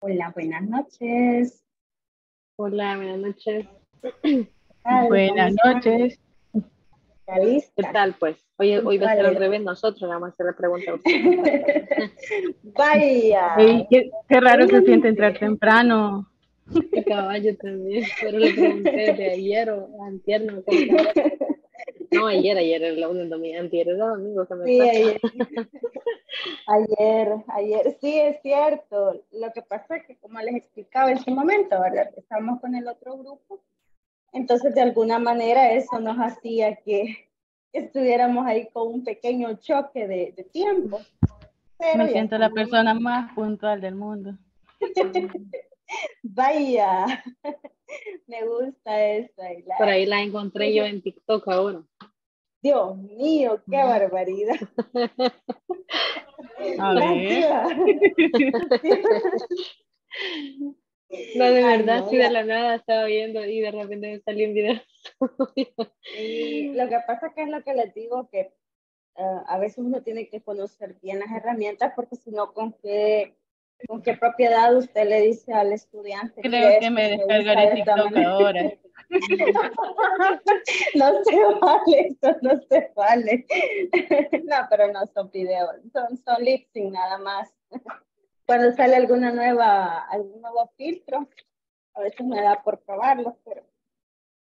Hola, buenas noches. Hola, buenas noches. Buenas noches. ¿Qué tal, pues? Hoy, hoy va a ser al revés, nosotros vamos a hacer la pregunta. Vaya. qué, qué, raro se siente entrar temprano. El caballo también, pero le pregunté de ayer o antier, no, no ayer, ayer era la un domingo, antier era domingo. Que me sí, ayer. ayer, ayer, sí es cierto. Lo que pasa es que como les explicaba en su momento, ¿verdad? Estamos con el otro grupo, entonces de alguna manera eso nos hacía que estuviéramos ahí con un pequeño choque de, de tiempo. me siento la persona más puntual del mundo. Vaya, me gusta esa. Por ahí la encontré yo en TikTok ahora. Dios mío, qué barbaridad. A ver. No, de verdad, sí, de la nada estaba viendo y de repente me salió un video. y lo que pasa que es lo que les digo, que uh, a veces uno tiene que conocer bien las herramientas porque si no, ¿con qué ¿Con qué propiedad usted le dice al estudiante? Creo que, me descargaré TikTok ahora. no se vale, eso no se vale. no, pero no son videos, son, son lip sync nada más. Cuando sale alguna nueva, algún nuevo filtro, a veces me da por probarlos, pero,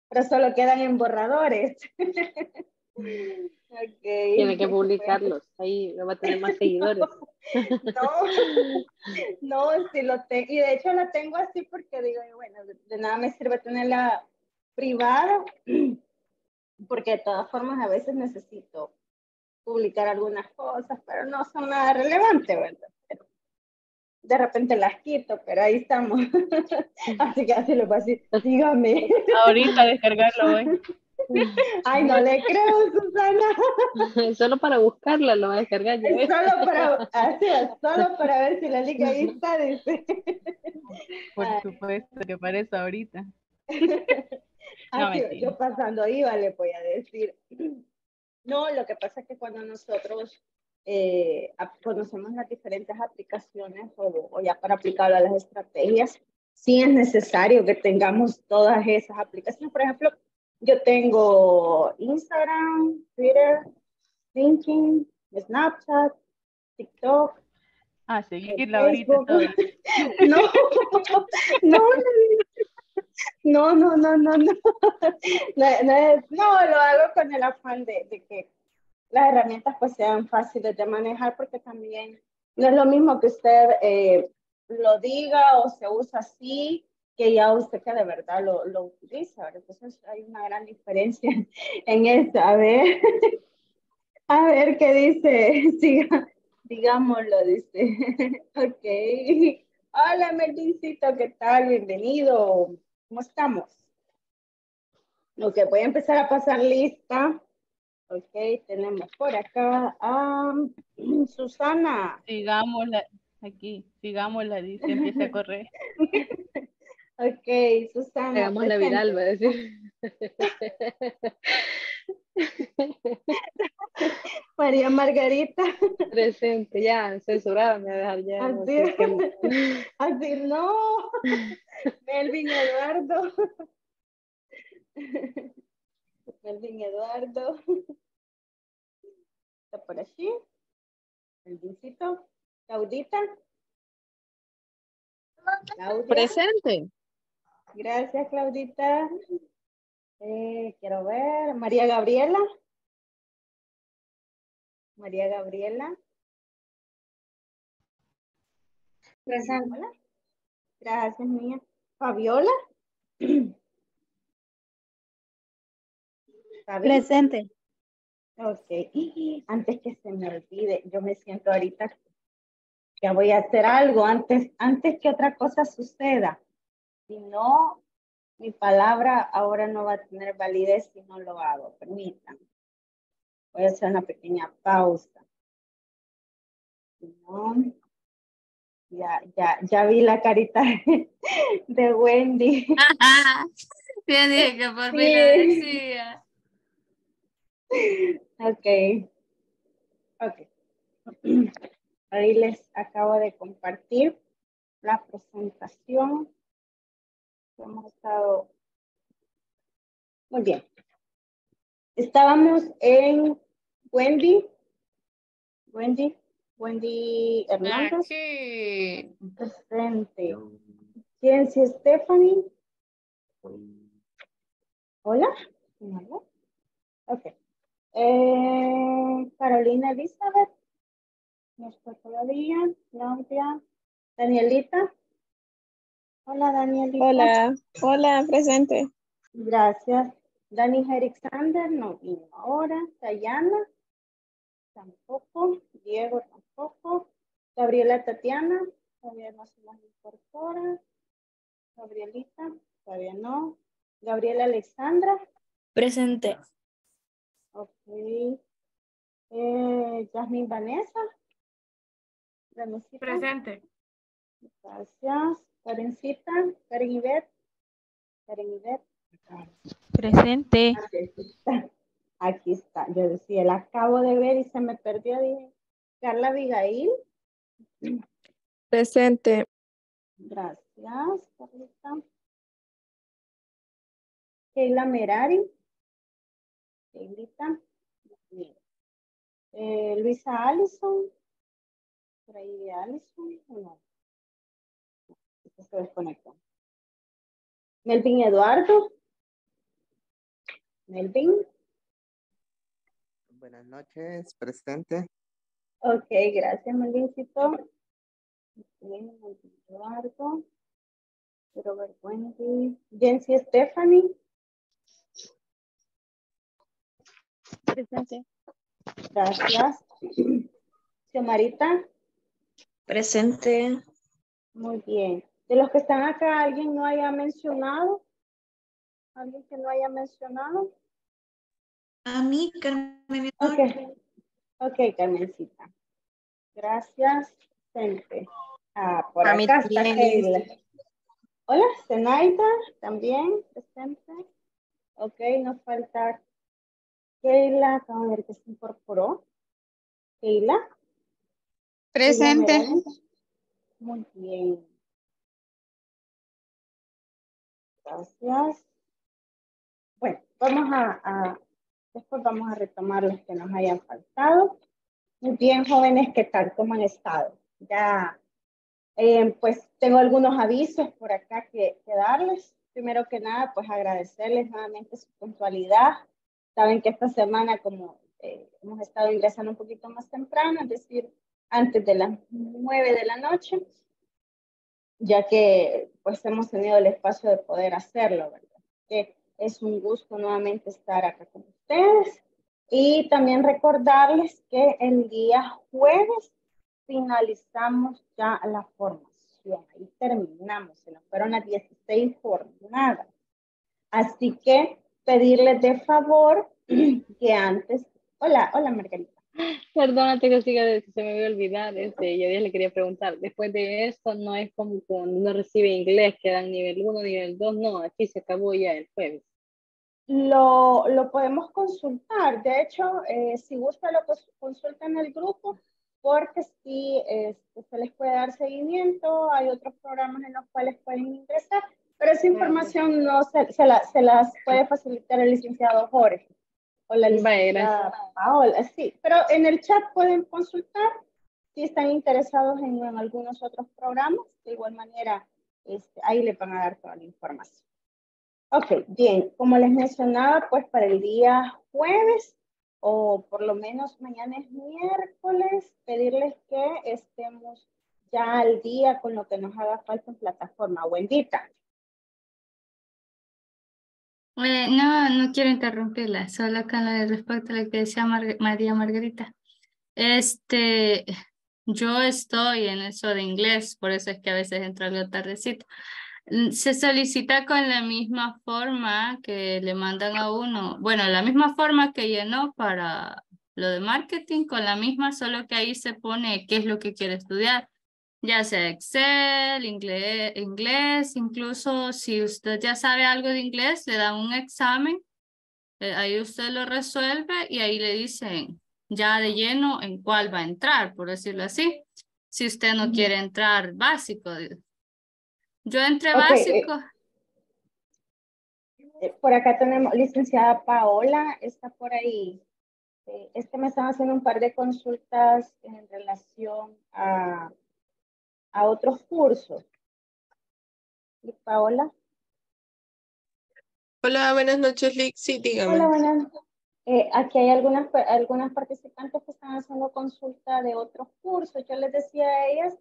pero solo quedan en borradores. Okay. Tiene que publicarlos, ahí va a tener más seguidores. No, no, si lo tengo, y de hecho la tengo así porque digo, bueno, de, nada me sirve tenerla privada, porque de todas formas a veces necesito publicar algunas cosas, pero no son nada relevantes, ¿verdad? de repente las quito, pero ahí estamos. así que así lo voy a decir, dígame. Ahorita descargarlo hoy. Ay, no le creo, Susana. Solo para buscarla lo voy a descargar. Solo para, solo para ver si la liga ahí está, dice. Por supuesto que para eso ahorita. Así, yo pasando iba, le voy a decir. No, lo que pasa es que cuando nosotros eh, conocemos las diferentes aplicaciones o, o ya para aplicarlo a las estrategias, sí es necesario que tengamos todas esas aplicaciones. Por ejemplo, yo tengo Instagram, Twitter, Thinking, Snapchat, TikTok. Ah, seguirla ahorita. no, no, no, no, no, no, no. No, lo hago con el afán de, de, que las herramientas pues sean fáciles de manejar porque también no es lo mismo que usted eh, lo diga o se usa así que ya usted que de verdad lo, lo utiliza, Entonces hay una gran diferencia en eso. A ver, a ver qué dice, Siga, digámoslo, dice. ok. Hola, Melvincito, ¿qué tal? Bienvenido. ¿Cómo estamos? Ok, voy a empezar a pasar lista. Ok, tenemos por acá a Susana. Sigámosla, aquí, sigámosla, dice, empieza a correr. Ok, Susana. Hagamos la viral, va a decir. María Margarita. Presente, ya, censurada, me voy a dejar ya. Así, así no. Melvin Eduardo. Melvin Eduardo. Está por allí. Melvincito. Claudita. Claudia. Presente. Gracias, Claudita. Eh, quiero ver, María Gabriela. María Gabriela. Gracias. Gracias, mía. Fabiola. Presente. Ok. Antes que se me olvide, yo me siento ahorita que voy a hacer algo antes, antes que otra cosa suceda. Si no, mi palabra ahora no va a tener validez si no lo hago. Permítanme. Voy a hacer una pequeña pausa. No. Ya, ya, ya vi la carita de Wendy. Ya dije que por fin la decía. Ok. Ok. Ahí les acabo de compartir la presentación. Hemos estado muy bien. Estábamos en Wendy. Wendy. Wendy Hernández. Aquí. Presente. Ciencia Stephanie. Hola. ¿Quién? Ok. Eh, Carolina Elizabeth. No está todavía. Claudia. Danielita. Hola, Danielita. Hola, hola, presente. Gracias. Dani Alexander no vino ahora. Dayana. Tampoco. Diego tampoco. Gabriela Tatiana. Todavía no se las incorpora. Gabrielita. Todavía no. Gabriela Alexandra. Presente. Ok. Eh, Jasmine Vanessa. Vanesita. Presente. Gracias. Karencita. Karen Ivette. Karen Ivette. Presente. Aquí está. Aquí está. Yo decía, la acabo de ver y se me perdió. Dije, Carla Abigail. Presente. Gracias, Carlita. Keila Merari. Keilita. Eh, Luisa Allison. Por ahí de Allison. ¿o No. Se desconectó. Melvin Eduardo. Melvin. Buenas noches, presente. Ok, gracias, Melvincito. Bien, Melvin Eduardo. Robert Wendy. Jency Stephanie. Presente. Gracias. Xiomarita. Presente. Muy bien. De los que están acá, ¿alguien no haya mencionado? ¿Alguien que no haya mencionado? A mí, Carmen. Ok. Ok, Carmencita. Gracias. Presente. Ah, por A mí acá está. Keila. Hola, Zenaida, también presente. Ok, nos falta Keila, acabo de ver que se incorporó. Keila. Merari. Muy bien. Gracias. Bueno, vamos a, a- después vamos a retomar los que nos hayan faltado. Muy bien, jóvenes, ¿qué tal? ¿Cómo han estado? Ya, eh, pues tengo algunos avisos por acá que, que darles. Primero que nada, pues agradecerles nuevamente su puntualidad. Saben que esta semana, como eh, hemos estado ingresando un poquito más temprano, es decir, antes de las nueve de la noche, ya que pues hemos tenido el espacio de poder hacerlo, ¿verdad? Que es un gusto nuevamente estar acá con ustedes. Y también recordarles que el día jueves finalizamos ya la formación. Ahí terminamos, se nos fueron las 16 jornadas. Así que pedirles de favor que antes... Hola, hola Margarita. Perdónate que siga, se me voy a olvidar. Este, yo ya le quería preguntar. Después de esto, no es como cuando uno recibe inglés, que dan nivel 1, nivel 2. No, aquí se acabó ya el jueves. Lo, lo podemos consultar. De hecho, eh, si gusta, lo cons- consulta en el grupo, porque sí este, se les puede dar seguimiento. Hay otros programas en los cuales pueden ingresar, pero esa información no se, se, la- se las puede facilitar el licenciado Jorge o la licenciada Paola. Sí, pero en el chat pueden consultar si están interesados en, en algunos otros programas. De igual manera, este, ahí le van a dar toda la información. Ok, bien, como les mencionaba, pues para el día jueves o por lo menos mañana es miércoles, pedirles que estemos ya al día con lo que nos haga falta en plataforma. Bendita. No, no quiero interrumpirla, solo con lo de respecto a lo que decía Mar- María Margarita. Este, yo estoy en eso de inglés, por eso es que a veces entro algo tardecito. Mm, Se solicita con la misma forma que le mandan a uno, bueno, la misma forma que llenó para lo de marketing, con la misma, solo que ahí se pone qué es lo que quiere estudiar ya sea Excel, inglés, inglés, incluso si usted ya sabe algo de inglés, le dan un examen, eh, ahí usted lo resuelve y ahí le dicen ya de lleno en cuál va a entrar, por decirlo así. si usted no quiere entrar básico. Yo entré Ok, eh, básico. Eh, Por acá tenemos licenciada Paola, está por ahí. Eh, Es que me están haciendo un par de consultas en relación a, a otros cursos. ¿Y Paola? Hola, buenas noches, Lick. Sí, dígame. Hola, buenas. Eh, aquí hay algunas, algunas participantes que están haciendo consulta de otros cursos. Yo les decía a ellas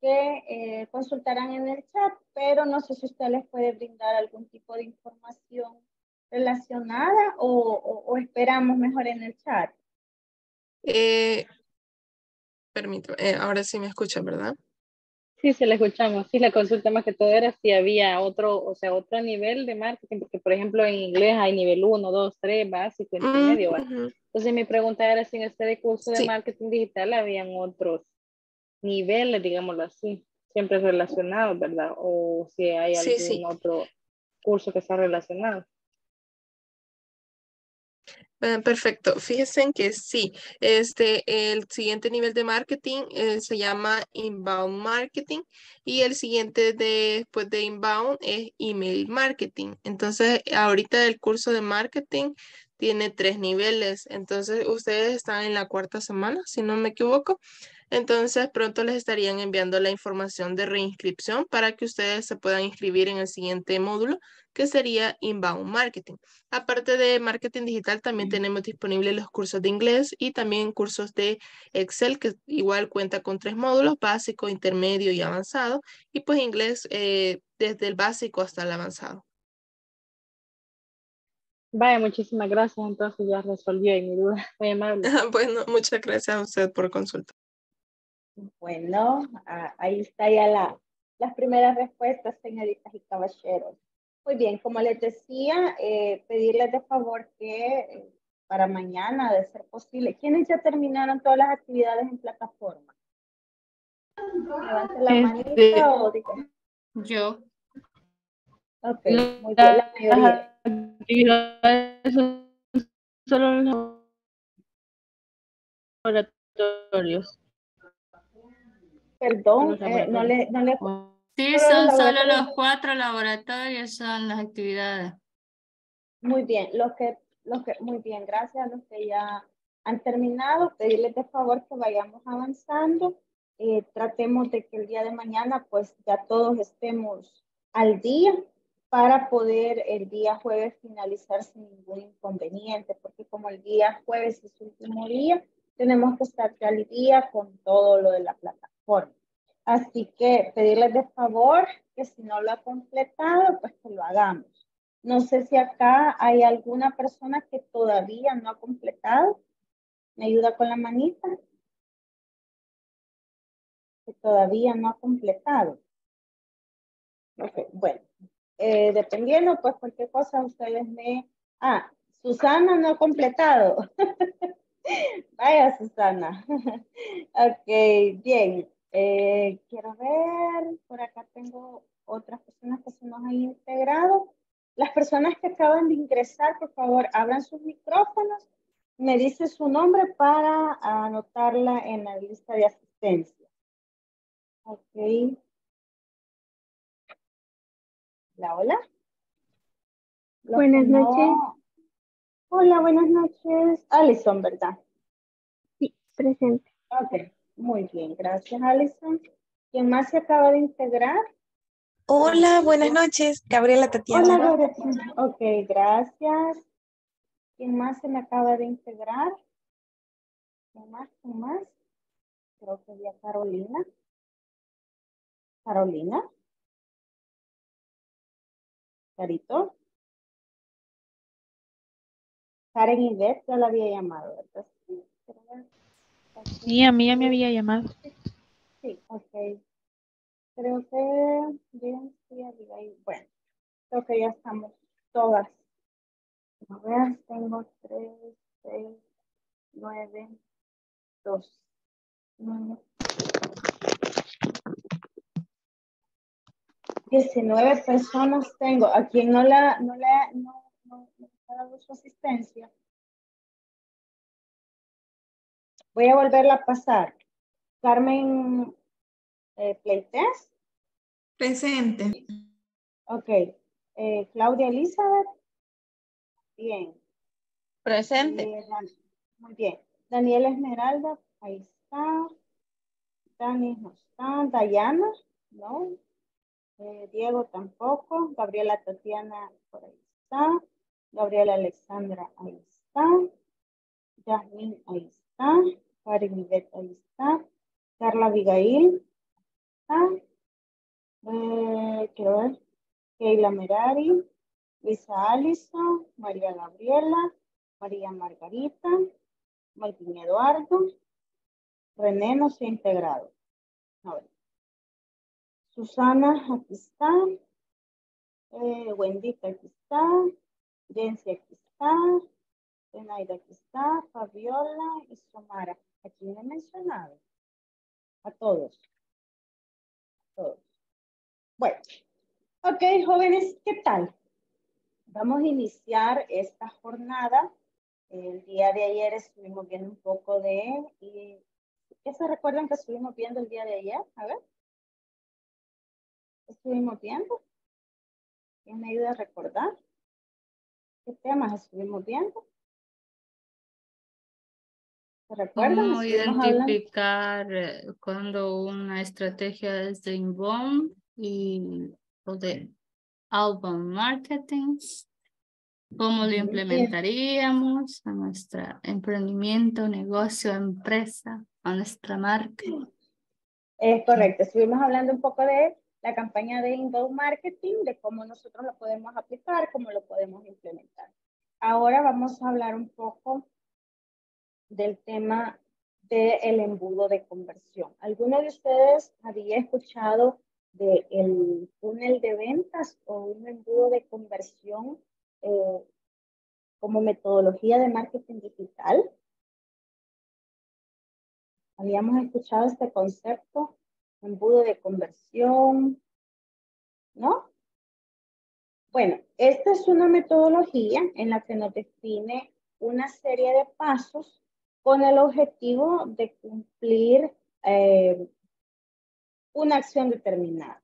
que eh, consultaran en el chat, pero no sé si usted les puede brindar algún tipo de información relacionada o, o- o esperamos mejor en el chat. Eh, permítame, eh, ahora sí me escucha, ¿verdad? Sí, se la escuchamos. Sí, la consulta más que todo era si había otro, o sea, otro nivel de marketing, porque por ejemplo en inglés hay nivel 1, 2, 3, básico, intermedio. Ujú. Entonces mi pregunta era si en este curso de marketing digital habían otros niveles, digámoslo así, siempre relacionados, ¿verdad? O si hay Sí, algún sí. otro curso que está relacionado. Ah, perfecto. Fíjense en que sí, este, el siguiente nivel de marketing eh, se llama inbound marketing y el siguiente después de inbound es email marketing. Entonces, ahorita el curso de marketing tiene tres niveles. Entonces, ustedes están en la cuarta semana, si no me equivoco. Entonces, pronto les estarían enviando la información de reinscripción para que ustedes se puedan inscribir en el siguiente módulo, que sería inbound marketing. Aparte de marketing digital, también tenemos disponibles los cursos de inglés y también cursos de Excel, que igual cuenta con tres módulos, básico, intermedio y avanzado. Y pues inglés eh, desde el básico hasta el avanzado. Vaya, muchísimas gracias. Entonces ya resolvió mi duda. Muy amable. Bueno, muchas gracias a usted por consulta. Bueno, ah, ahí está ya la, las primeras respuestas, señoritas y caballeros. Muy bien, como les decía, eh, pedirles de favor que eh, para mañana, de ser posible, ¿quiénes ya terminaron todas las actividades en plataforma? Levanten la Este- manita o digan. Yo. Ok, muy bien, la mayoría. actividades son solo los laboratorios. Perdón, eh, no le, no le, Sí, son los solo los cuatro laboratorios, son las actividades. Muy bien, los que, los que, muy bien, gracias a los que ya han terminado, pedirles de favor que vayamos avanzando. Eh, tratemos de que el día de mañana pues ya todos estemos al día para poder el día jueves finalizar sin ningún inconveniente, porque como el día jueves es su último día, tenemos que estar ya al día con todo lo de la plataforma. Así que pedirles de favor que si no lo ha completado, pues que lo hagamos. No sé si acá hay alguna persona que todavía no ha completado. ¿Me ayuda con la manita? Que todavía no ha completado. Ok, bueno. Eh, dependiendo, pues cualquier cosa ustedes me... Ah, Susana no ha completado. Vaya, Susana. ok, bien. Eh, quiero ver, por acá tengo otras personas que se nos han integrado. Las personas que acaban de ingresar, por favor, abran sus micrófonos. Me dice su nombre para anotarla en la lista de asistencia. Ok. Hola, hola. Buenas no- noches. Hola, buenas noches. Alison, ¿verdad? Sí, presente. Ok, muy bien. Gracias, Alison. ¿Quién más se acaba de integrar? Hola, buenas noches. Gabriela Hola, Tatiana. Gabriela. Ok, gracias. ¿Quién más se me acaba de integrar? ¿Quién más? ¿Quién más? Creo que ya Carolina. Carolina. Carito. Karen Beth ya la había llamado, ¿verdad? Sí, a mí ya me había llamado. Sí, ok. Creo que bien, sí, Abigail. Bueno, creo que ya estamos todas. A tengo tres, seis, nueve, dos, nueve. Diecinueve personas tengo. A quien no la, no la, no, no, no dado su asistencia. Voy a volverla a pasar. Carmen eh, playtest. Presente. Ok. Eh, Claudia Elizabeth. Bien. Presente. Eh, muy bien. Daniela Esmeralda, ahí está. Dani no está. Dayana, no. Eh, Diego tampoco. Gabriela Tatiana, por ahí está. Gabriela Alexandra, ahí está. Yasmin, ahí está. Karen ahí está. Carla Abigail, está. Eh, quiero ver. Keila Merari, Lisa Allison, María Gabriela, María Margarita, Martín Eduardo, René no se ha integrado. A ver. Susana, aquí está. Eh, Wendita, aquí está. Jensi, aquí está. Zenaida, aquí está. Fabiola y Somara. Aquí he mencionado. A todos. Todos. Bueno. Ok, jóvenes, ¿qué tal? Vamos a iniciar esta jornada. El día de ayer estuvimos viendo un poco de... Y, ¿Qué se recuerdan que estuvimos viendo el día de ayer? A ver. ¿Qué estuvimos viendo? ¿Quién me ayuda a recordar? ¿Qué temas estuvimos viendo? ¿Cómo Estuvimos hablando- identificar eh, cuando una estrategia es de inbound y o de outbound marketing? ¿Cómo lo implementaríamos a nuestro emprendimiento, negocio, empresa, a nuestra marca? Es correcto, estuvimos hablando un poco de la campaña de inbound marketing, de cómo nosotros lo podemos aplicar, cómo lo podemos implementar. Ahora vamos a hablar un poco del tema del embudo de conversión. ¿Alguno de ustedes había escuchado del túnel de ventas o un embudo de conversión eh, como metodología de marketing digital? Habíamos escuchado este concepto, embudo de conversión, ¿no? Bueno, esta es una metodología en la que nos define una serie de pasos con el objetivo de cumplir eh, una acción determinada.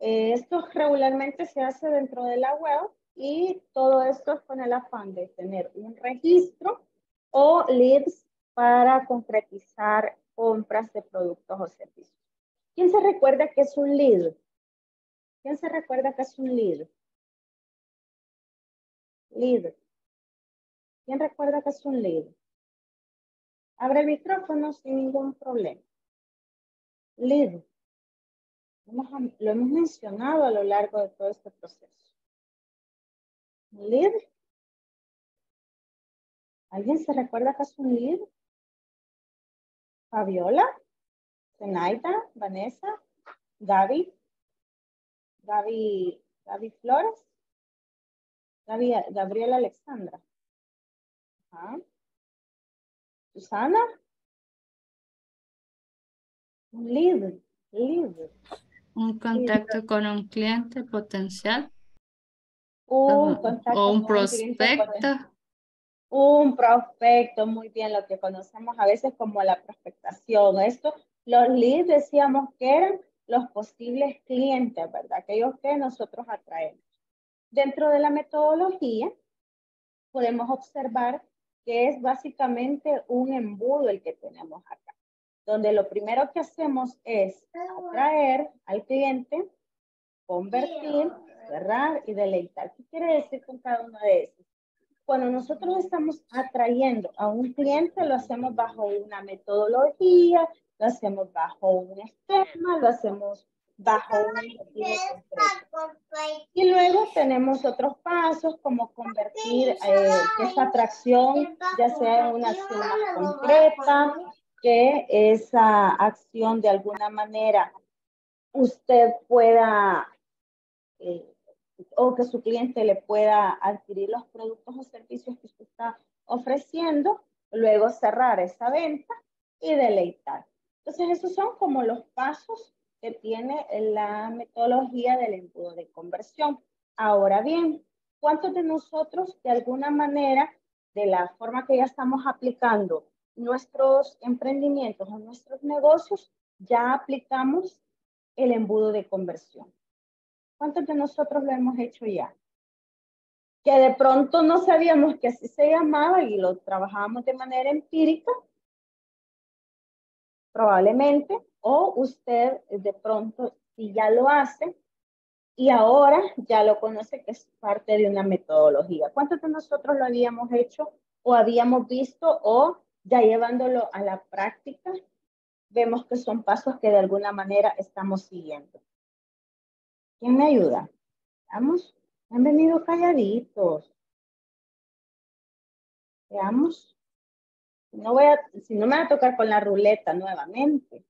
Eh, esto regularmente se hace dentro de la web y todo esto es con el afán de tener un registro o leads para concretizar compras de productos o servicios. ¿Quién se recuerda que es un lead? ¿Quién se recuerda que es un lead? Lead. ¿Quién recuerda que es un lead? Abre el micrófono sin ningún problema. Hemos- lo hemos mencionado a lo largo de todo este proceso. Lead. ¿Alguien se recuerda que es un lead? Fabiola, Zenaida, Vanessa, Gaby, Gaby, Gaby Flores, Gabriela Alexandra. Susana. Un lead, lead. Un contacto con un cliente potencial Un contacto o un con un cliente prospecto. Un prospecto, muy bien, lo que conocemos a veces como la prospectación. Esto, los leads decíamos que eran los posibles clientes, ¿verdad? Aquellos que nosotros atraemos. Dentro de la metodología, podemos observar que es básicamente un embudo el que tenemos acá, donde lo primero que hacemos es atraer al cliente, convertir, cerrar y deleitar. ¿Qué quiere decir con cada uno de esos? Cuando nosotros estamos atrayendo a un cliente, lo hacemos bajo una metodología, lo hacemos bajo un esquema, lo hacemos bajo un objetivo concreto. Y luego tenemos otros pasos como convertir eh, esa atracción ya sea en una acción más concreta, que esa acción de alguna manera usted pueda eh, o que su cliente le pueda adquirir los productos o servicios que usted está ofreciendo, luego cerrar esa venta y deleitar. Entonces, esos son como los pasos que tiene la metodología del embudo de conversión. Ahora bien, ¿cuántos de nosotros de alguna manera, de la forma que ya estamos aplicando nuestros emprendimientos o nuestros negocios, ya aplicamos el embudo de conversión. ¿Cuántos de nosotros lo hemos hecho ya? Que de pronto no sabíamos que así se llamaba y lo trabajábamos de manera empírica, probablemente, o usted de pronto, si ya lo hace, y ahora ya lo conoce que es parte de una metodología. ¿Cuántos de nosotros lo habíamos hecho o habíamos visto o ya llevándolo a la práctica? Vemos que son pasos que de alguna manera estamos siguiendo. ¿Quién me ayuda? Vamos, han venido calladitos. Veamos. No voy a, si no me va a tocar con la ruleta nuevamente.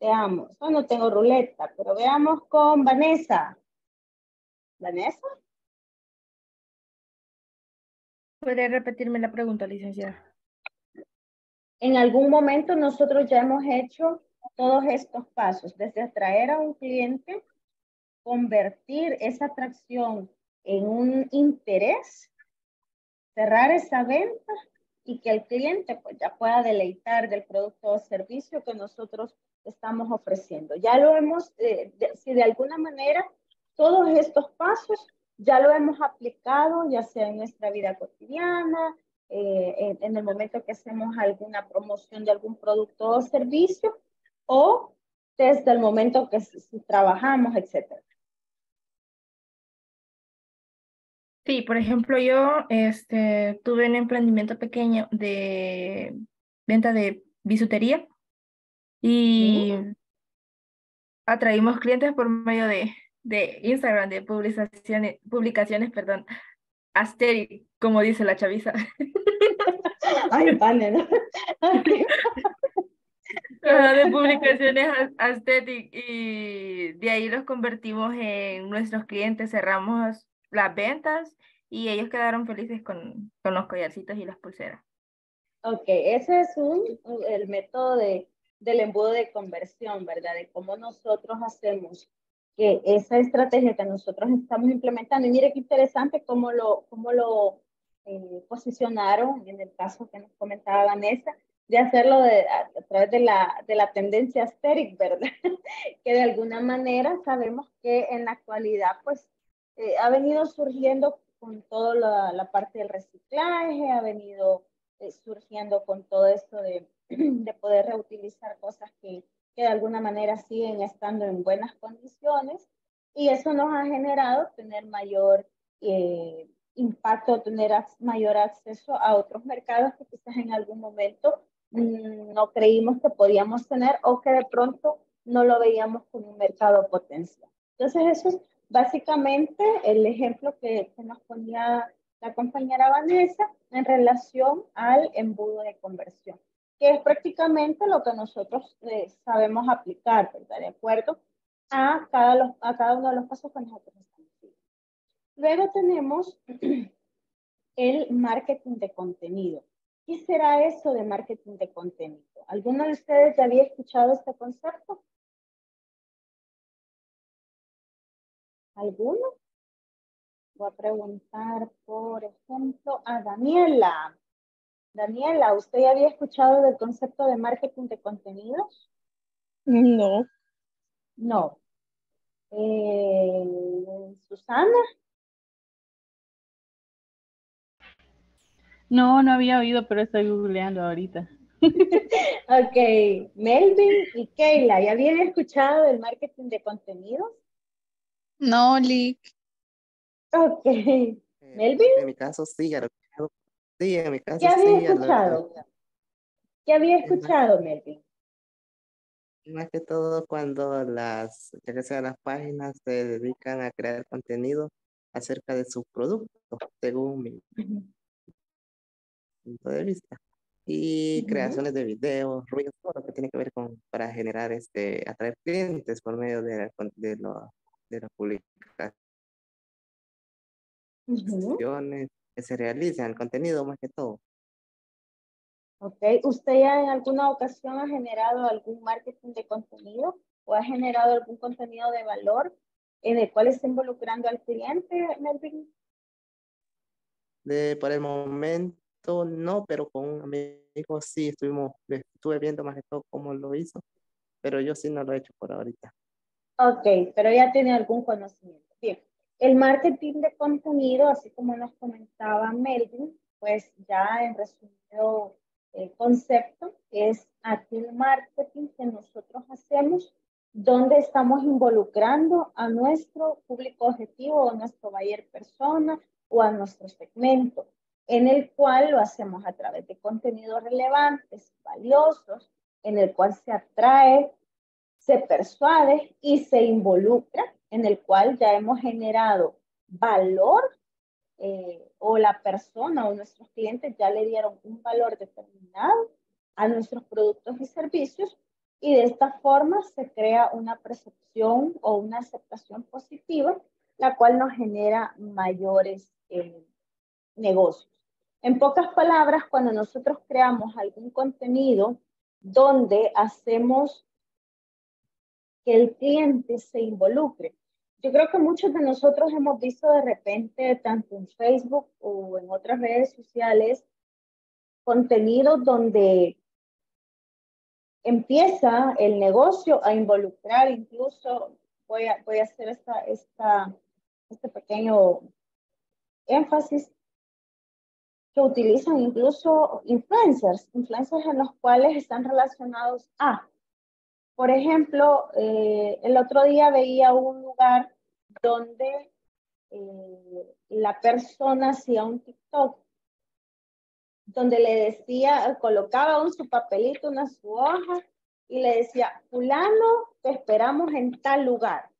Veamos, yo no tengo ruleta, pero veamos con Vanessa. ¿Vanessa? ¿Podría repetirme la pregunta, licenciada? En algún momento nosotros ya hemos hecho todos estos pasos, desde atraer a un cliente, convertir esa atracción en un interés, cerrar esa venta y que el cliente pues ya pueda deleitar del producto o servicio que nosotros estamos ofreciendo. Ya lo hemos, eh, si de alguna manera todos estos pasos ya lo hemos aplicado, ya sea en nuestra vida cotidiana, eh, en, el momento que hacemos alguna promoción de algún producto o servicio, o desde el momento que si, trabajamos, etcétera. Sí, por ejemplo, yo este, tuve un emprendimiento pequeño de venta de bisutería y atraímos clientes por medio de, de Instagram, de publicaciones, publicaciones, perdón, Asteri, como dice la chaviza. Ay, pane, ¿no? de publicaciones Aesthetic y de ahí los convertimos en nuestros clientes, cerramos las ventas y ellos quedaron felices con, con los collarcitos y las pulseras. Ok, ese es un, el método de del embudo de conversión, ¿verdad? De cómo nosotros hacemos que esa estrategia que nosotros estamos implementando, y mire qué interesante cómo lo, cómo lo eh, posicionaron en el caso que nos comentaba Vanessa, de hacerlo de, a, través de la, de la tendencia asteric, ¿verdad? que de alguna manera sabemos que en la actualidad, pues, eh, ha venido surgiendo con toda la, la, parte del reciclaje, ha venido eh, surgiendo con todo esto de de poder reutilizar cosas que, que de alguna manera siguen estando en buenas condiciones y eso nos ha generado tener mayor eh, impacto, tener mayor acceso a otros mercados que quizás en algún momento mm, no creímos que podíamos tener o que de pronto no lo veíamos como un mercado potencial. Entonces eso es básicamente el ejemplo que, que nos ponía la compañera Vanessa en relación al embudo de conversión que es prácticamente lo que nosotros eh, sabemos aplicar, ¿verdad? De acuerdo a cada, a cada uno de los pasos que nosotros estamos haciendo. Luego tenemos el marketing de contenido. ¿Qué será eso de marketing de contenido? ¿Alguno de ustedes ya había escuchado este concepto? ¿Alguno? Voy a preguntar, por ejemplo, a Daniela. Daniela, ¿usted ya había escuchado del concepto de marketing de contenidos? No. No. Eh, Susana. No, no había oído, pero estoy googleando ahorita. ok, Melvin y Keila, ¿ya habían escuchado del marketing de contenidos? No, Lick. Ok. Eh, Melvin. En mi caso sí, ya lo Sí, en mi caso ¿Qué había escuchado? ¿Qué había escuchado, Melvin? Más que todo cuando las, ya que sea las páginas se dedican a crear contenido acerca de sus productos, según mi punto de vista. Y creaciones de videos, ruidos, todo lo que tiene que ver con para generar este, atraer clientes por medio de, de, lo, de las publicaciones que se realizan, el contenido más que todo. Ok, ¿usted ya en alguna ocasión ha generado algún marketing de contenido o ha generado algún contenido de valor en el cual está involucrando al cliente, Melvin? De, por el momento no, pero con un amigo sí estuvimos, estuve viendo más que todo cómo lo hizo pero yo sí no lo he hecho por ahorita. Ok, pero ya tiene algún conocimiento. Bien, el marketing de contenido, así como nos comentaba Melvin, pues ya en resumido el concepto, es aquel marketing que nosotros hacemos donde estamos involucrando a nuestro público objetivo, a nuestro buyer persona o a nuestro segmento, en el cual lo hacemos a través de contenidos relevantes, valiosos, en el cual se atrae, se persuade y se involucra, en el cual ya hemos generado valor eh, o la persona o nuestros clientes ya le dieron un valor determinado a nuestros productos y servicios y de esta forma se crea una percepción o una aceptación positiva, la cual nos genera mayores eh, negocios. En pocas palabras, cuando nosotros creamos algún contenido donde hacemos que el cliente se involucre, yo creo que muchos de nosotros hemos visto de repente, tanto en Facebook o en otras redes sociales, contenidos donde empieza el negocio a involucrar incluso, voy a, voy a hacer esta, esta, este pequeño énfasis, que utilizan incluso influencers, influencers en los cuales están relacionados a, por ejemplo, eh, el otro día veía un lugar donde eh, la persona hacía un TikTok donde le decía, colocaba un su papelito, una su hoja y le decía, fulano, te esperamos en tal lugar.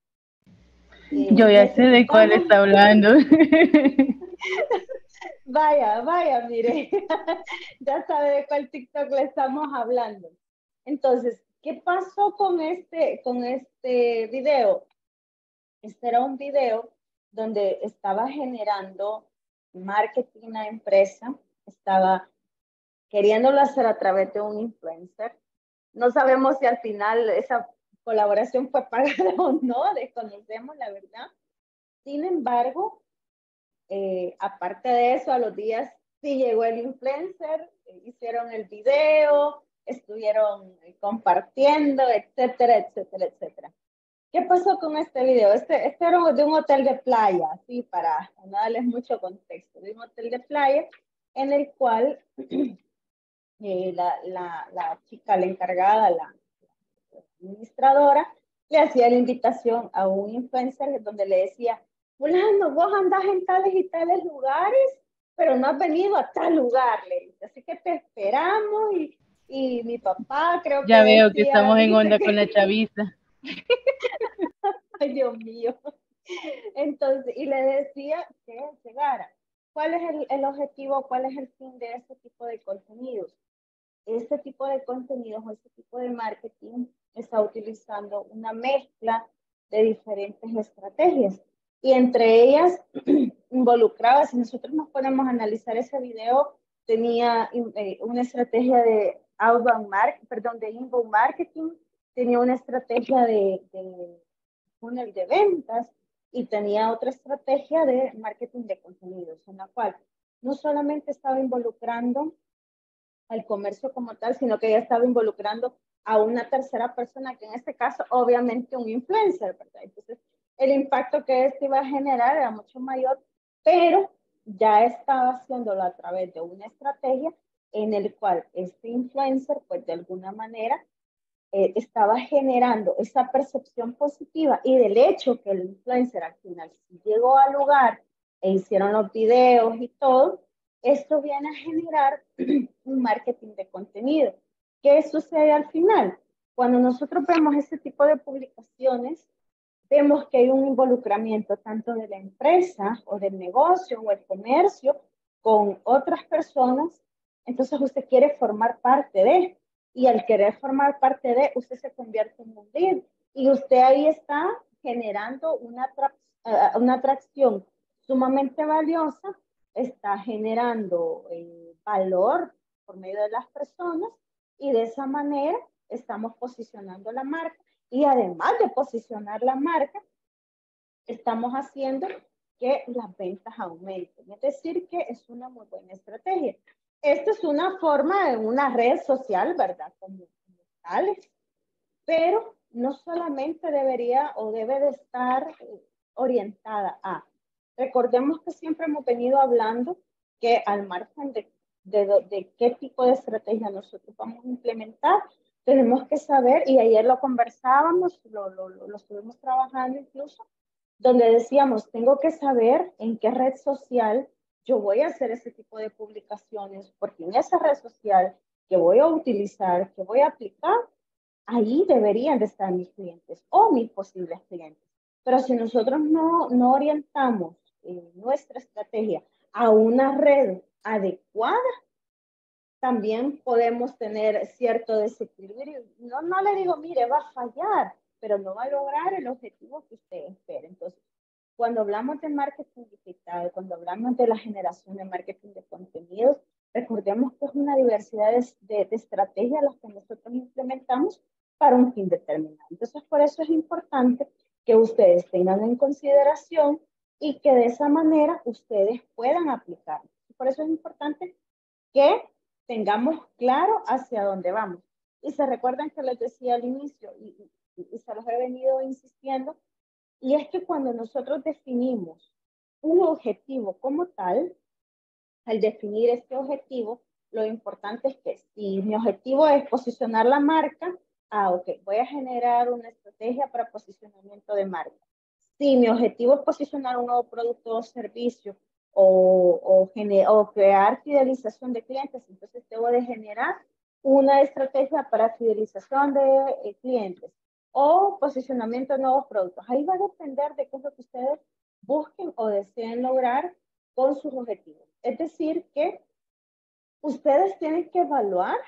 Yo ya sé de cuál está hablando. vaya, vaya, mire, ya sabe de cuál TikTok le estamos hablando. Entonces, ¿qué pasó con este, con este video? Este era un video donde estaba generando marketing a empresa, estaba queriéndolo hacer a través de un influencer. No sabemos si al final esa colaboración fue pagada o no, desconocemos la verdad. Sin embargo, eh, aparte de eso, a los días sí llegó el influencer, eh, hicieron el video, estuvieron compartiendo, etcétera, etcétera, etcétera. ¿Qué pasó con este video? Este, este era de un hotel de playa, así para no darles mucho contexto, de un hotel de playa en el cual eh, la, la, la, chica, la encargada, la, administradora, le hacía la invitación a un influencer donde le decía, fulano, vos andás en tales y tales lugares, pero no has venido a tal lugar, le dice. Así que te esperamos y, y mi papá creo que... Ya veo que estamos en onda con la chaviza. Ay, Dios mío. Entonces, y le decía que llegara. ¿Cuál es el, el, objetivo, cuál es el fin de este tipo de contenidos? Este tipo de contenidos o este tipo de marketing está utilizando una mezcla de diferentes estrategias y entre ellas involucraba, si nosotros nos ponemos a analizar ese video, tenía eh, una estrategia de outbound marketing, perdón, de inbound marketing, tenía una estrategia de, de funnel de ventas, y tenía otra estrategia de marketing de contenidos, en la cual no solamente estaba involucrando al comercio como tal, sino que ya estaba involucrando a una tercera persona, que en este caso obviamente un influencer, ¿verdad? Entonces, el impacto que esto iba a generar era mucho mayor, pero ya estaba haciéndolo a través de una estrategia en el cual este influencer, pues de alguna manera, eh, estaba generando esa percepción positiva y del hecho que el influencer al final llegó al lugar e hicieron los videos y todo, esto viene a generar un marketing de contenido. ¿Qué sucede al final? Cuando nosotros vemos este tipo de publicaciones, vemos que hay un involucramiento tanto de la empresa o del negocio o el comercio con otras personas, entonces usted quiere formar parte de y al querer formar parte de, usted se convierte en un lead y usted ahí está generando una, eh, una atracción sumamente valiosa, está generando eh, valor por medio de las personas y de esa manera estamos posicionando la marca y además de posicionar la marca, estamos haciendo que las ventas aumenten. Es decir, que es una muy buena estrategia. Esta es una forma de una red social, ¿verdad? Como, tales. pero no solamente debería o debe de estar eh, orientada a. Recordemos que siempre hemos venido hablando que al margen de, de, qué tipo de estrategia nosotros vamos a implementar, tenemos que saber, y ayer lo conversábamos, lo, lo, lo, estuvimos trabajando incluso, donde decíamos, tengo que saber en qué red social yo voy a hacer ese tipo de publicaciones, porque en esa red social que voy a utilizar, que voy a aplicar, ahí deberían de estar mis clientes o mis posibles clientes. Pero si nosotros no, no orientamos eh, nuestra estrategia a una red adecuada, también podemos tener cierto desequilibrio. No, no le digo, mire, va a fallar, pero no va a lograr el objetivo que usted espera. Entonces, cuando hablamos de marketing digital, cuando hablamos de la generación de marketing de contenidos, recordemos que es una diversidad de, de, de estrategias las que nosotros implementamos para un fin determinado. Entonces, por eso es importante que ustedes tengan en consideración y que de esa manera ustedes puedan aplicar. Por eso es importante que tengamos claro hacia dónde vamos. Y se recuerdan que les decía al inicio, y, y, se los he venido insistiendo, y es que cuando nosotros definimos un objetivo como tal, al definir este objetivo, lo importante es que si mi objetivo es posicionar la marca, ah, ok, voy a generar una estrategia para posicionamiento de marca. Si mi objetivo es posicionar un nuevo producto o servicio o, o, o crear fidelización de clientes, entonces debo de generar una estrategia para fidelización de eh, clientes o posicionamiento de nuevos productos. Ahí va a depender de qué es lo que ustedes busquen o deseen lograr con sus objetivos. Es decir, que ustedes tienen que evaluar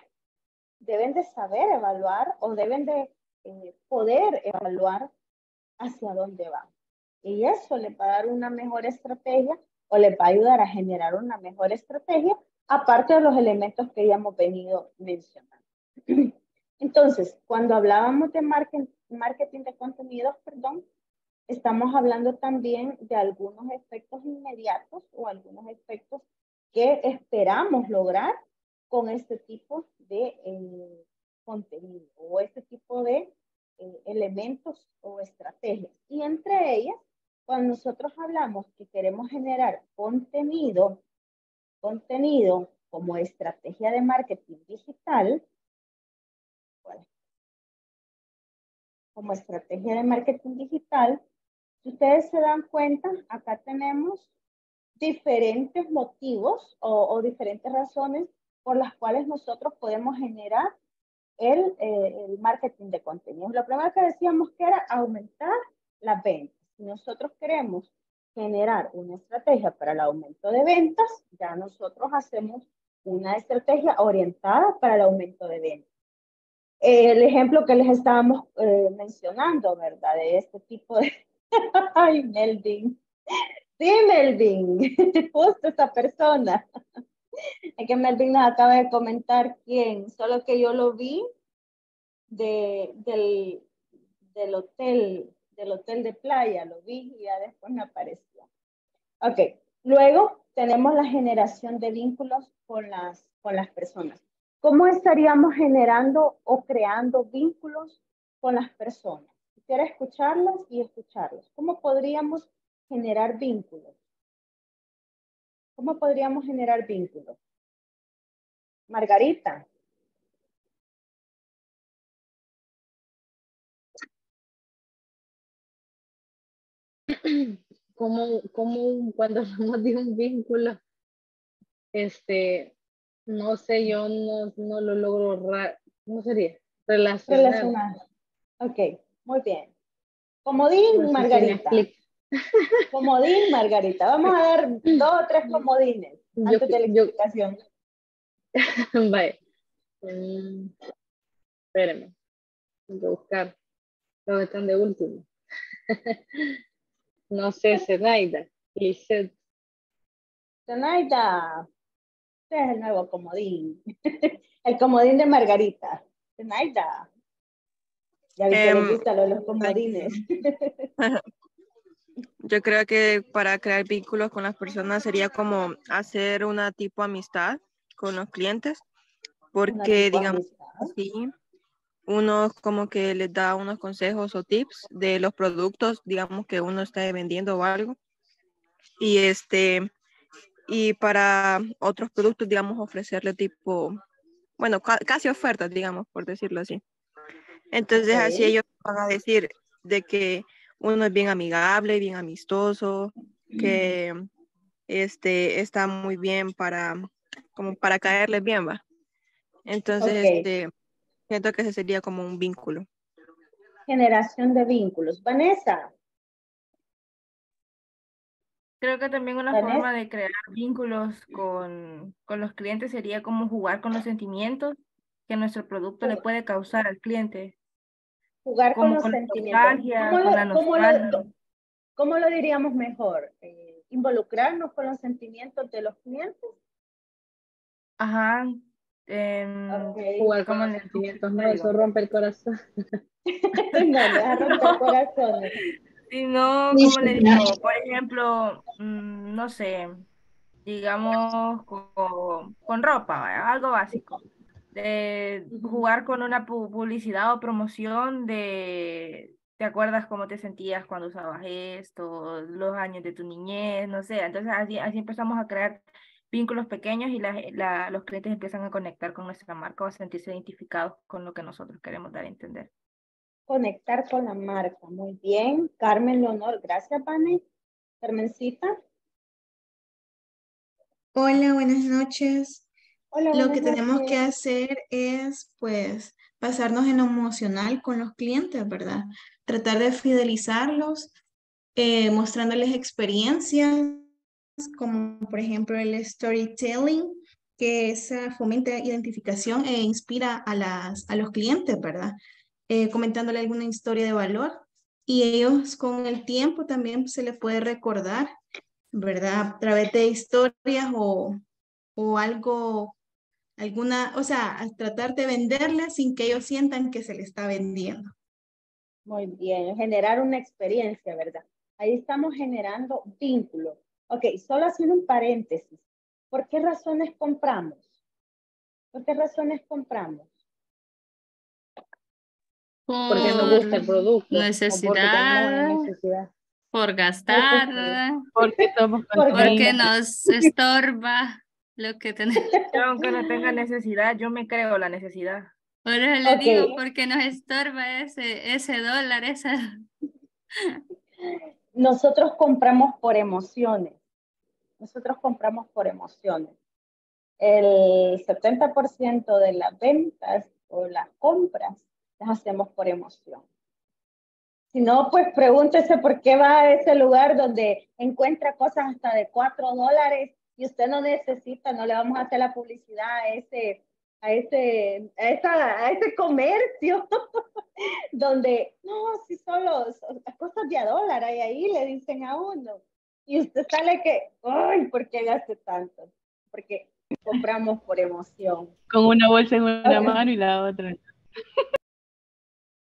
deben de saber evaluar o deben de eh, poder evaluar hacia dónde van. Y eso les va a dar una mejor estrategia o les va a ayudar a generar una mejor estrategia, aparte de los elementos que ya hemos venido mencionando. Entonces, cuando hablábamos de marketing, marketing de contenidos, perdón, estamos hablando también de algunos efectos inmediatos o algunos efectos que esperamos lograr con este tipo de eh, contenido o este tipo de eh, elementos o estrategias. Y entre ellas, cuando nosotros hablamos que queremos generar contenido, contenido como estrategia de marketing digital, como estrategia de marketing digital, si ustedes se dan cuenta, acá tenemos diferentes motivos o, diferentes razones por las cuales nosotros podemos generar el, eh, marketing de contenidos. Lo primero que decíamos que era aumentar las ventas. Si nosotros queremos generar una estrategia para el aumento de ventas, ya nosotros hacemos una estrategia orientada para el aumento de ventas. El ejemplo que les estábamos eh, mencionando, ¿verdad? De este tipo de... Ay, Melvin. Sí, Melvin, justo esa persona. Es que Melvin nos acaba de comentar quién, solo que yo lo vi de, del, del hotel, del hotel de playa, lo vi y ya después me apareció. Ok, luego tenemos la generación de vínculos con las, con las personas. ¿Cómo estaríamos generando o creando vínculos con las personas? Quisiera escucharlas y escucharlos. ¿Cómo podríamos generar vínculos? ¿Cómo podríamos generar vínculos? Margarita. ¿Cómo, cómo cuando hablamos de un vínculo, este, no sé, yo no, no lo logro, ¿cómo sería? Relacionar. Relacionar. Ok, muy bien. Comodín, Margarita. Comodín, Margarita. Vamos a dar dos o tres comodines antes de la explicación. Vale. Mm, espérenme. Tengo que buscar los que están de último. no sé, Zenaida. Lizeth. Zenaida. Este es el nuevo comodín. el comodín de Margarita. Zenaida. Ya vi que em, gusta lo de los comodines. Yo creo que para crear vínculos con las personas sería como hacer una tipo amistad con los clientes, porque digamos, sí, uno como que les da unos consejos o tips de los productos, digamos que uno está vendiendo o algo. Y este, y para otros productos, digamos, ofrecerle tipo, bueno, casi ofertas, digamos, por decirlo así. Entonces así ellos van a decir de que uno es bien amigable, bien amistoso, que este está muy bien para como para caerles bien, va. Entonces, este siento que ese sería como un vínculo. Generación de vínculos. Vanessa. Creo que también una forma de crear vínculos con, con los clientes sería como jugar con los sentimientos que nuestro producto le puede causar al cliente. Jugar con los sentimientos. ¿Cómo lo, diríamos mejor? Eh, ¿Involucrarnos con los sentimientos de los clientes? Ajá. Jugar con los sentimientos, no, eso rompe el corazón. no, romper el corazón. Si no, como le digo, por ejemplo, mm, no sé, digamos con, con ropa, algo básico de jugar con una publicidad o promoción de, ¿te acuerdas cómo te sentías cuando usabas esto, los años de tu niñez, no sé? Entonces así, así empezamos a crear vínculos pequeños y la, los clientes empiezan a conectar con nuestra marca o a sentirse identificados con lo que nosotros queremos dar a entender. Conectar con la marca, muy bien. Carmen Leonor, gracias, Pane. Carmencita. Hola, buenas noches lo que tenemos que hacer es, pues, pasarnos en lo emocional con los clientes, ¿verdad? Tratar de fidelizarlos, eh, mostrándoles experiencias, como por ejemplo el storytelling, que esa fomenta identificación e inspira a, las, a los clientes, ¿verdad? Eh, comentándole alguna historia de valor y ellos con el tiempo también se les puede recordar, ¿verdad? A través de historias o, o algo alguna, o sea, tratar de venderla sin que ellos sientan que se le está vendiendo. Muy bien, generar una experiencia, ¿verdad? Ahí estamos generando vínculo. Ok, solo haciendo un paréntesis. ¿Por qué razones compramos? ¿Por qué razones compramos? Porque nos gusta el producto. Necesidad. necesidad. Por gastar. Porque somos Porque nos estorba. Lo que tenemos. aunque no tenga necesidad, yo me creo la necesidad. Ahora le digo, porque nos estorba ese, ese dólar, esa. Nosotros compramos por emociones. Nosotros compramos por emociones. El 70% de las ventas o las compras las hacemos por emoción. Si no, pues pregúntese por qué va a ese lugar donde encuentra cosas hasta de 4 dólares y usted no necesita, no le vamos a hacer la publicidad a ese, a ese, a esa, a ese comercio donde, no, si solo cosas de a dólar, y ahí le dicen a uno. Y usted sale que, ay, ¿por qué gaste tanto? Porque compramos por emoción. Con una bolsa en una mano y la otra.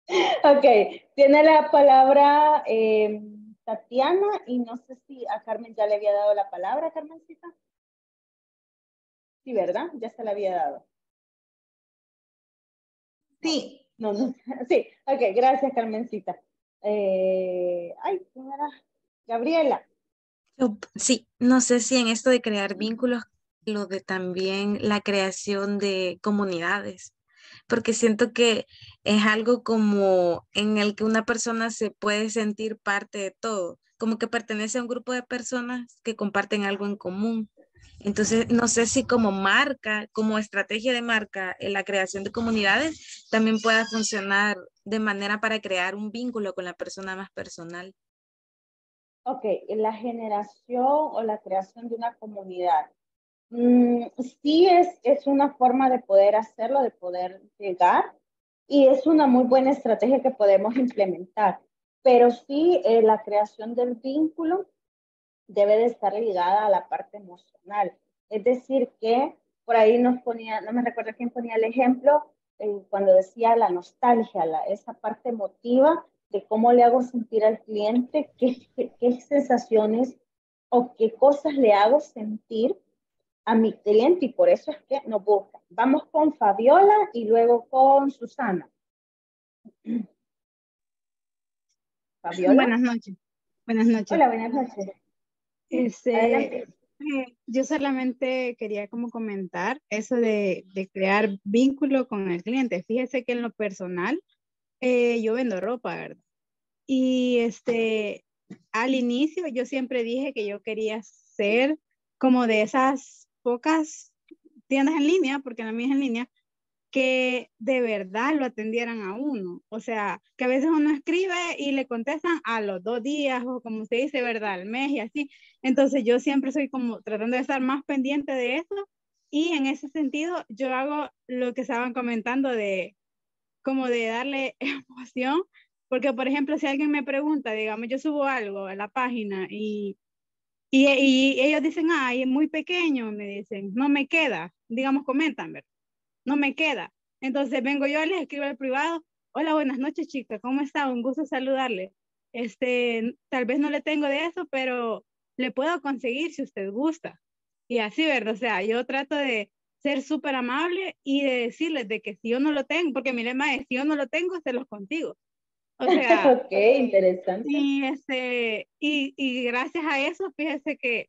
Ok, tiene la palabra. Eh, Tatiana y no sé si a Carmen ya le había dado la palabra, Carmencita. Sí, ¿verdad? Ya se la había dado. Sí. No, no. Sí, ok, gracias, Carmencita. Eh, ay, ¿quién era? Gabriela. Sí, no sé si en esto de crear vínculos, lo de también la creación de comunidades porque siento que es algo como en el que una persona se puede sentir parte de todo, como que pertenece a un grupo de personas que comparten algo en común. Entonces, no sé si como marca, como estrategia de marca, en la creación de comunidades también pueda funcionar de manera para crear un vínculo con la persona más personal. Ok, la generación o la creación de una comunidad. Mm, sí es, es una forma de poder hacerlo, de poder llegar y es una muy buena estrategia que podemos implementar. Pero sí, eh, la creación del vínculo debe de estar ligada a la parte emocional. Es decir, que por ahí nos ponía, no me recuerdo quién ponía el ejemplo, eh, cuando decía la nostalgia, la, esa parte emotiva de cómo le hago sentir al cliente, qué, qué sensaciones o qué cosas le hago sentir a mi cliente y por eso es que nos buscan. Vamos con Fabiola y luego con Susana. Fabiola. Buenas noches. Buenas noches. Hola, buenas noches. Este, eh, yo solamente quería como comentar eso de, de, crear vínculo con el cliente. Fíjese que en lo personal, eh, yo vendo ropa, ¿verdad? Y este, al inicio yo siempre dije que yo quería ser como de esas pocas tiendas en línea, porque la mía es en línea, que de verdad lo atendieran a uno. O sea, que a veces uno escribe y le contestan a los dos días o como se dice, ¿verdad? Al mes y así. Entonces yo siempre soy como tratando de estar más pendiente de eso y en ese sentido yo hago lo que estaban comentando de como de darle emoción, porque por ejemplo si alguien me pregunta, digamos, yo subo algo a la página y y, ellos dicen, ay, es muy pequeño, me dicen, no me queda, digamos, comentan, ¿verdad? No me queda. Entonces vengo yo, les escribo al privado, hola, buenas noches, chica, ¿cómo está? Un gusto saludarle. Este, tal vez no le tengo de eso, pero le puedo conseguir si usted gusta. Y así, ¿verdad? O sea, yo trato de ser súper amable y de decirles de que si yo no lo tengo, porque mire, más, si yo no lo tengo, se los contigo. O sea, ok, interesante. Y, este, y, y gracias a eso, fíjese que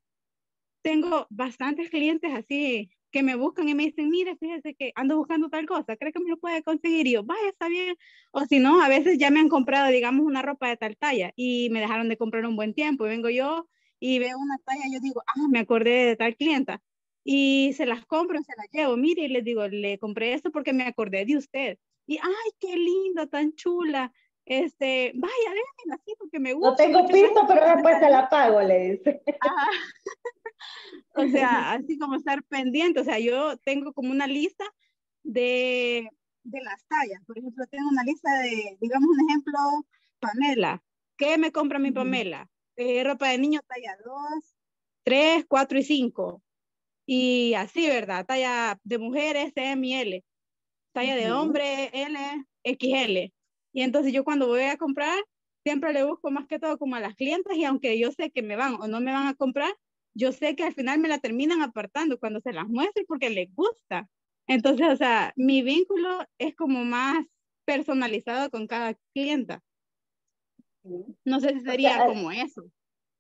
tengo bastantes clientes así que me buscan y me dicen, mire, fíjese que ando buscando tal cosa, ¿cree que me lo puede conseguir? Y yo, vaya, está bien. O si no, a veces ya me han comprado, digamos, una ropa de tal talla y me dejaron de comprar un buen tiempo. Y vengo yo y veo una talla y yo digo, ah, me acordé de tal clienta. Y se las compro, se las llevo, mire, y les digo, le compré esto porque me acordé de usted. Y, ay, qué linda, tan chula este, vaya, déjenme así porque me gusta. No tengo piso, pero después se la pago, le dice. o sea, así como estar pendiente, o sea, yo tengo como una lista de, de las tallas. Por ejemplo, tengo una lista de, digamos un ejemplo, Pamela. ¿Qué me compra mi Pamela? Eh, ropa de niño talla 2, 3, 4 y 5. Y así, ¿verdad? Talla de mujeres, M y L. Talla de hombre, L, XL. Y entonces yo cuando voy a comprar, siempre le busco más que todo como a las clientes y aunque yo sé que me van o no me van a comprar, yo sé que al final me la terminan apartando cuando se las muestro porque les gusta. Entonces, o sea, mi vínculo es como más personalizado con cada clienta. No sé si sería como eso.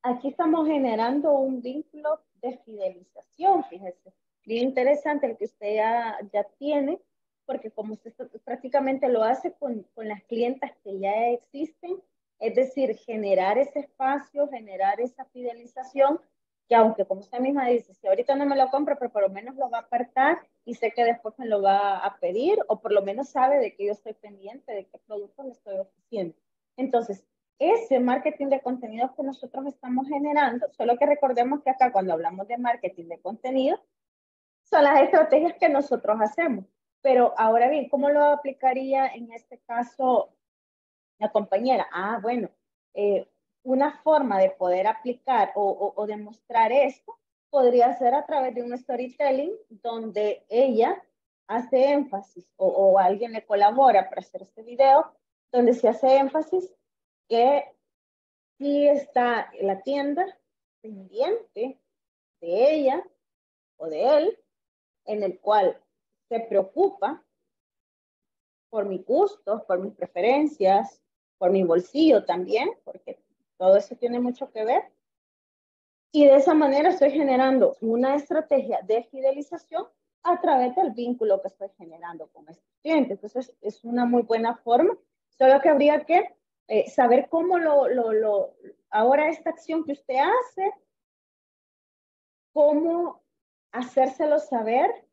Aquí estamos generando un vínculo de fidelización, fíjese. Bien interesante el que usted ya, ya tiene porque como usted prácticamente lo hace con, con las clientas que ya existen, es decir, generar ese espacio, generar esa fidelización, que aunque como usted misma dice, si ahorita no me lo compra, pero por lo menos lo va a apartar y sé que después me lo va a pedir, o por lo menos sabe de que yo estoy pendiente de qué producto le estoy ofreciendo. Entonces, ese marketing de contenidos que nosotros estamos generando, solo que recordemos que acá cuando hablamos de marketing de contenido, son las estrategias que nosotros hacemos. Pero ahora bien, ¿cómo lo aplicaría en este caso la compañera? Ah, bueno, eh, una forma de poder aplicar o, demostrar esto podría ser a través de un storytelling donde ella hace énfasis o, o, alguien le colabora para hacer este video, donde se hace énfasis que sí está la tienda pendiente de ella o de él, en el cual se preocupa por mis gustos, por mis preferencias, por mi bolsillo también, porque todo eso tiene mucho que ver. Y de esa manera estoy generando una estrategia de fidelización a través del vínculo que estoy generando con este cliente. Entonces, es una muy buena forma, solo que habría que eh, saber cómo lo, ahora esta acción que usted hace, cómo hacérselo saber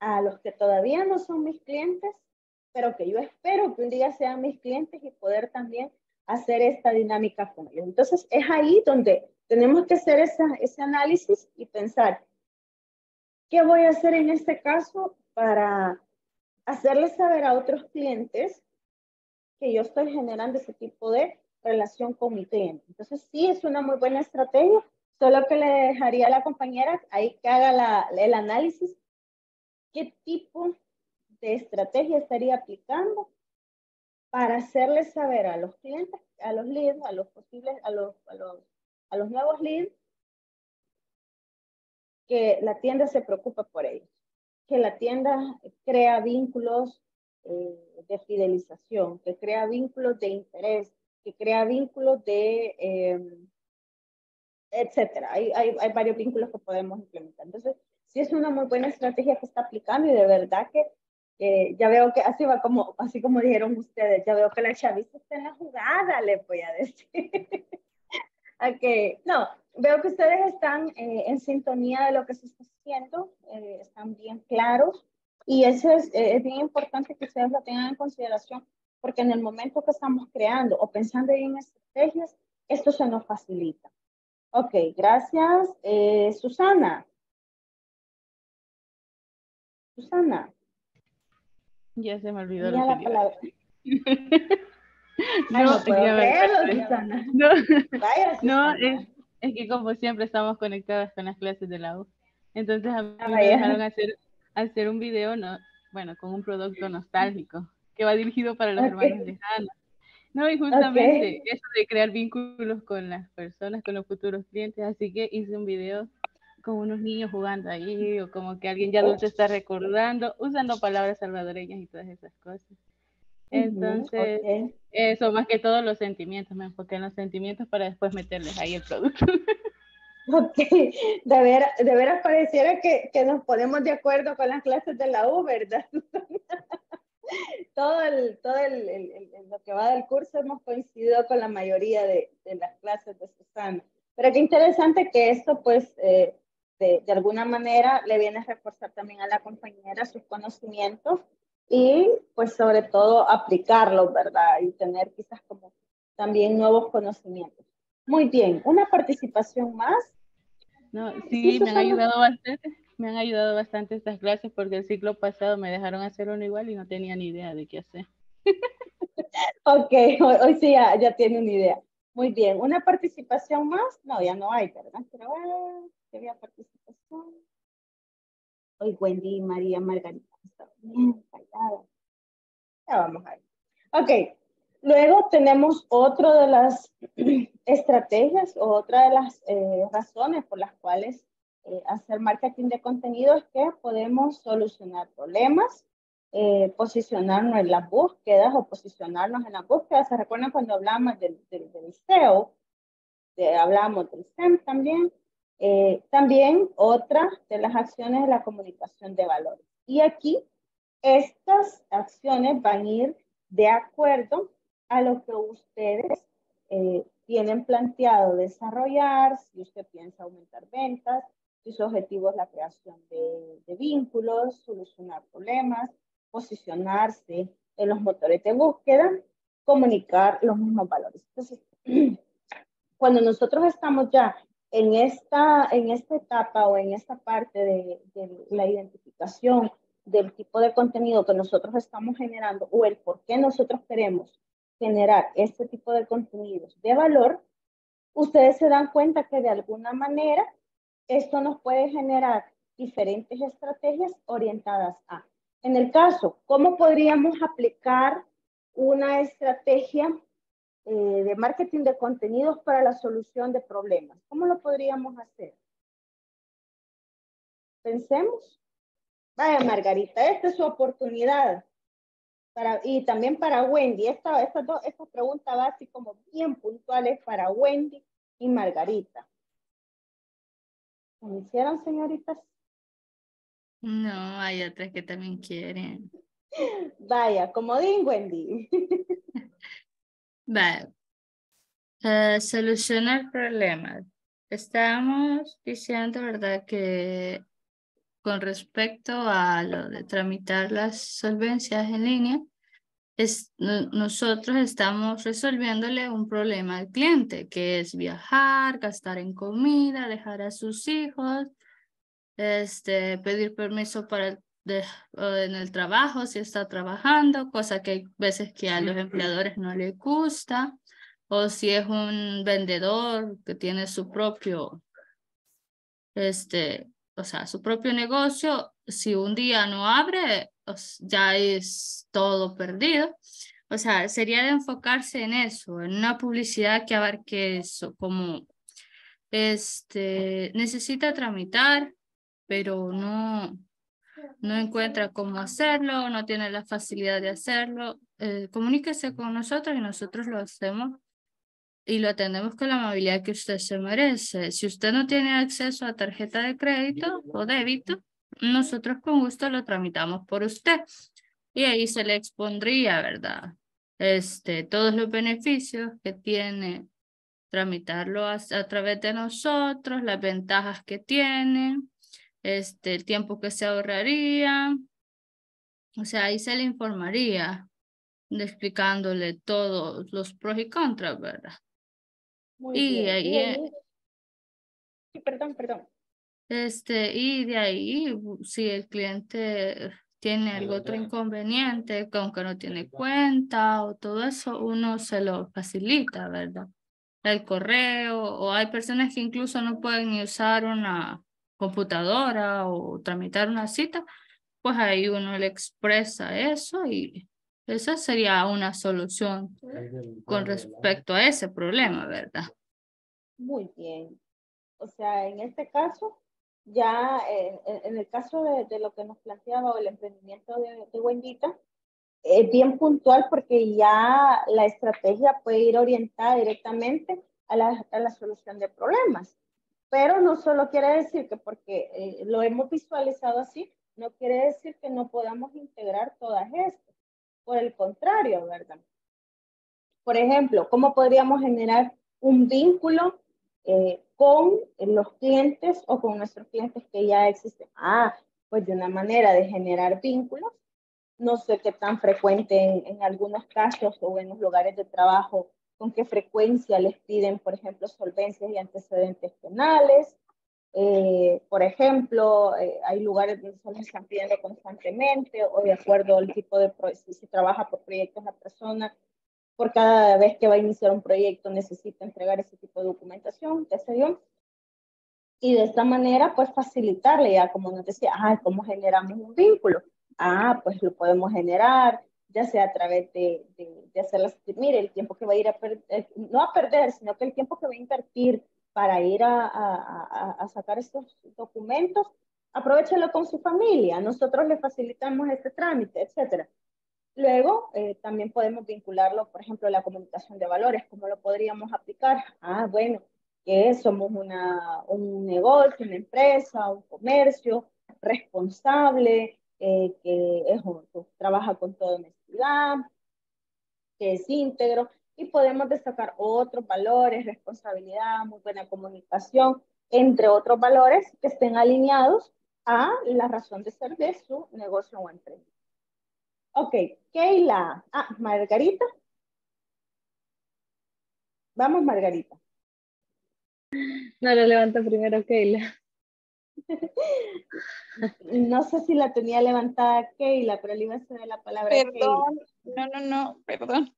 a los que todavía no son mis clientes, pero que yo espero que un día sean mis clientes y poder también hacer esta dinámica con ellos. Entonces, es ahí donde tenemos que hacer ese análisis y pensar, ¿qué voy a hacer en este caso para hacerles saber a otros clientes que yo estoy generando ese tipo de relación con mi cliente? Entonces, sí, es una muy buena estrategia, solo que le dejaría a la compañera ahí que haga el análisis qué tipo de estrategia estaría aplicando para hacerles saber a los clientes, a los leads, a los posibles, a los, a los, a los nuevos leads, que la tienda se preocupa por ellos, que la tienda crea vínculos eh, de fidelización, que crea vínculos de interés, que crea vínculos de, em, etcétera. Hay, hay, hay varios vínculos que podemos implementar. Entonces, sí es una muy buena estrategia que está aplicando y de verdad que eh, ya veo que así va como, así como dijeron ustedes, ya veo que la chavista está en la jugada, le voy a decir. okay. No, veo que ustedes están eh, en sintonía de lo que se está haciendo, eh, están bien claros y eso es, es, bien importante que ustedes lo tengan en consideración porque en el momento que estamos creando o pensando en estrategias, esto se nos facilita. Ok, gracias. Susana. Susana. Ya se me olvidó la palabra. no, no, no, no es, es, que como siempre estamos conectadas con las clases de la U. Entonces a mí ah, me dejaron hacer, hacer un video, no, bueno, con un producto nostálgico que va dirigido para los hermanos lejanos. No, y justamente eso de crear vínculos con las personas, con los futuros clientes, así que hice un video con unos niños jugando ahí, o como que alguien ya adulto está recordando, usando palabras salvadoreñas y todas esas cosas. Entonces, eso más que todos los sentimientos, me enfoqué en los sentimientos para después meterles ahí el producto. Ok, de, ver, de veras pareciera que, que, nos ponemos de acuerdo con las clases de la U, ¿verdad? todo el, todo el, el, lo que va del curso hemos coincidido con la mayoría de, de las clases de Susana. Pero qué interesante que esto pues eh, de, de, alguna manera le viene a reforzar también a la compañera sus conocimientos y pues sobre todo aplicarlos, ¿verdad? Y tener quizás como también nuevos conocimientos. Muy bien, una participación más. No, sí, me han ayudado bastante, me han ayudado bastante estas clases porque el ciclo pasado me dejaron hacer uno igual y no tenía ni idea de qué hacer. ok, hoy, hoy sí ya, ya tiene una idea. Muy bien, ¿una participación más? No, ya no hay, ¿verdad? Pero bueno, que había participación. Hoy Wendy, María, Margarita, está bien callada. Ya vamos a ver. Ok, luego tenemos otra de las estrategias o otra de las eh, razones por las cuales eh, hacer marketing de contenido es que podemos solucionar problemas eh, posicionarnos en las búsquedas o posicionarnos en las búsquedas. ¿Se recuerdan cuando hablamos del, del, del SEO? De, hablamos del SEM también. Eh, también otra de las acciones de la comunicación de valores. Y aquí estas acciones van a ir de acuerdo a lo que ustedes eh, tienen planteado desarrollar, si usted piensa aumentar ventas, si su objetivo es la creación de, de vínculos, solucionar problemas, posicionarse en los motores de búsqueda, comunicar los mismos valores. Entonces, cuando nosotros estamos ya en esta, en esta etapa o en esta parte de, de la identificación del tipo de contenido que nosotros estamos generando o el por qué nosotros queremos generar este tipo de contenidos de valor, ustedes se dan cuenta que de alguna manera esto nos puede generar diferentes estrategias orientadas a en el caso, ¿cómo podríamos aplicar una estrategia eh, de marketing de contenidos para la solución de problemas? ¿Cómo lo podríamos hacer? Pensemos. Vaya, Margarita, esta es su oportunidad. Y también para Wendy. Esta, esta, esta pregunta va así como bien puntuales para Wendy y Margarita. ¿Me hicieron, señoritas? No, hay otras que también quieren. Vaya, como digo, Wendy. Vale. Uh, solucionar problemas. Estamos diciendo, ¿verdad? Que con respecto a lo de tramitar las solvencias en línea, es, nosotros estamos resolviéndole un problema al cliente, que es viajar, gastar en comida, dejar a sus hijos, este, pedir permiso para en el trabajo si está trabajando, cosa que hay veces que a los empleadores no les gusta, o si es un vendedor que tiene su propio, este, o sea, su propio negocio, si un día no abre, ya es todo perdido. O sea, sería de enfocarse en eso, en una publicidad que abarque eso, como este, necesita tramitar pero no, no encuentra cómo hacerlo, no tiene la facilidad de hacerlo, eh, comuníquese con nosotros y nosotros lo hacemos y lo atendemos con la amabilidad que usted se merece. Si usted no tiene acceso a tarjeta de crédito o débito, nosotros con gusto lo tramitamos por usted. Y ahí se le expondría, ¿verdad? Este, todos los beneficios que tiene tramitarlo a, a través de nosotros, las ventajas que tiene, este, el tiempo que se ahorraría. O sea, ahí se le informaría explicándole todos los pros y contras, ¿verdad? Muy y bien. ahí... Sí, perdón, perdón. Este, y de ahí, si el cliente tiene algún otro inconveniente, como que no tiene cuenta o todo eso, uno se lo facilita, ¿verdad? El correo, o hay personas que incluso no pueden ni usar una computadora o tramitar una cita, pues ahí uno le expresa eso y esa sería una solución con respecto a ese problema, ¿verdad? Muy bien. O sea, en este caso, ya eh, en, el caso de, lo que nos planteaba el emprendimiento de, de Wendyta, es bien puntual porque ya la estrategia puede ir orientada directamente a la, a la solución de problemas. Pero no solo quiere decir que porque eh, lo hemos visualizado así, no quiere decir que no podamos integrar todas estas. Por el contrario, ¿verdad? Por ejemplo, ¿cómo podríamos generar un vínculo eh, con los clientes o con nuestros clientes que ya existen? Ah, pues de una manera de generar vínculos. No sé qué tan frecuente en, en algunos casos o en los lugares de trabajo con qué frecuencia les piden, por ejemplo, solvencias y antecedentes penales. Eh, por ejemplo, eh, hay lugares donde se les están pidiendo constantemente o de acuerdo al tipo de, si se trabaja por proyectos, la persona por cada vez que va a iniciar un proyecto necesita entregar ese tipo de documentación, qué sé yo. Y de esta manera, pues facilitarle ya, como nos decía, ah, ¿cómo generamos un vínculo? Ah, pues lo podemos generar, ya sea a través de, de, de hacerlas, mire, el tiempo que va a ir a perder, eh, no a perder, sino que el tiempo que va a invertir para ir a, a, a sacar estos documentos, aprovechalo con su familia, nosotros le facilitamos este trámite, etcétera. Luego, eh, también podemos vincularlo, por ejemplo, a la comunicación de valores, ¿cómo lo podríamos aplicar? Ah, bueno, que somos una, un negocio, una empresa, un comercio responsable, eh, que es, trabaja con toda que es íntegro, y podemos destacar otros valores, responsabilidad, muy buena comunicación, entre otros valores que estén alineados a la razón de ser de su negocio o empresa. Ok, Keila. Ah, Margarita. Vamos, Margarita. No, lo levanta primero Keila. No sé si la tenía levantada Keila, pero le iba a hacer la palabra Perdón, no, no, no, perdón.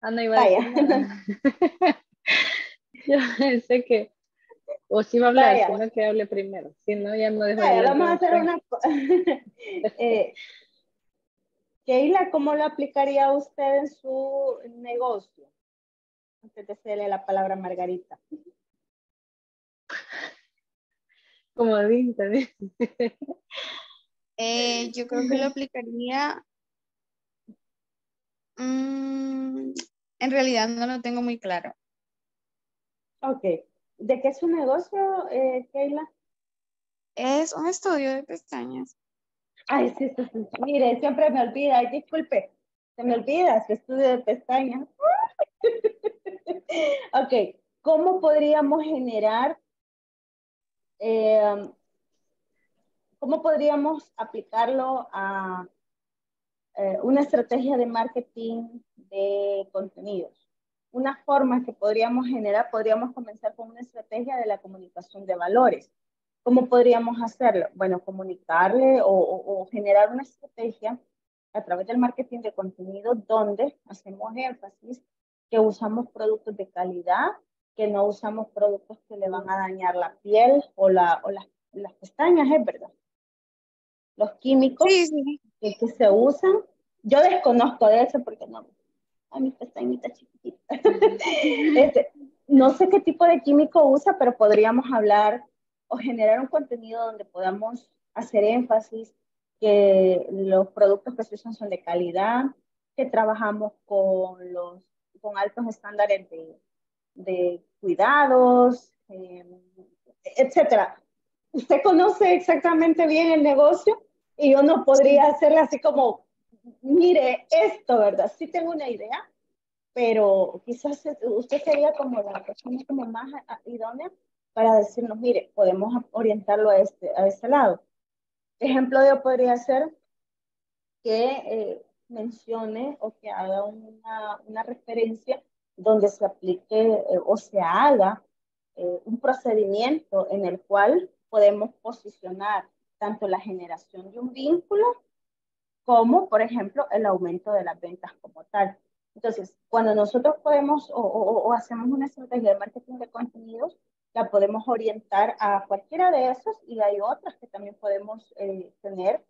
Ah, no iba a decir Yo sé que, o si va a hablar, sino que hable primero, si no, ya no dejo Vaya, vamos a hacer una... eh, Keila, ¿cómo lo aplicaría usted en su negocio? Antes de hacerle la palabra a Margarita. Como también. Eh, yo creo que lo aplicaría. Mm, en realidad no lo tengo muy claro. Ok. ¿De qué es su negocio, eh, Keila? Es un estudio de pestañas. Ay, sí, sí, sí. Mire, siempre me olvida. Ay, disculpe. Se me olvida su estudio de pestañas. ok. ¿Cómo podríamos generar eh, ¿Cómo podríamos aplicarlo a eh, una estrategia de marketing de contenidos? Una forma que podríamos generar, podríamos comenzar con una estrategia de la comunicación de valores. ¿Cómo podríamos hacerlo? Bueno, comunicarle o, o generar una estrategia a través del marketing de contenidos donde hacemos énfasis que usamos productos de calidad, que no usamos productos que le van a dañar la piel o, la, o las, las pestañas, es verdad. Los químicos Que, que, se usan, yo desconozco de eso porque no, a mis pestañitas chiquititas. este, no sé qué tipo de químico usa, pero podríamos hablar o generar un contenido donde podamos hacer énfasis que los productos que se usan son de calidad, que trabajamos con, los, con altos estándares de, de cuidados, eh, etcétera. Usted conoce exactamente bien el negocio y yo no podría hacerle así como, mire esto, ¿verdad? Sí tengo una idea, pero quizás usted sería como la persona como más idónea para decirnos, mire, podemos orientarlo a este, a este lado. Ejemplo de podría ser que eh, mencione o que haga una, una, referencia donde se aplique eh, o se haga eh, un procedimiento en el cual podemos posicionar tanto la generación de un vínculo como, por ejemplo, el aumento de las ventas como tal. Entonces, cuando nosotros podemos o, o, hacemos una estrategia de marketing de contenidos, la podemos orientar a cualquiera de esos y hay otras que también podemos eh, tener.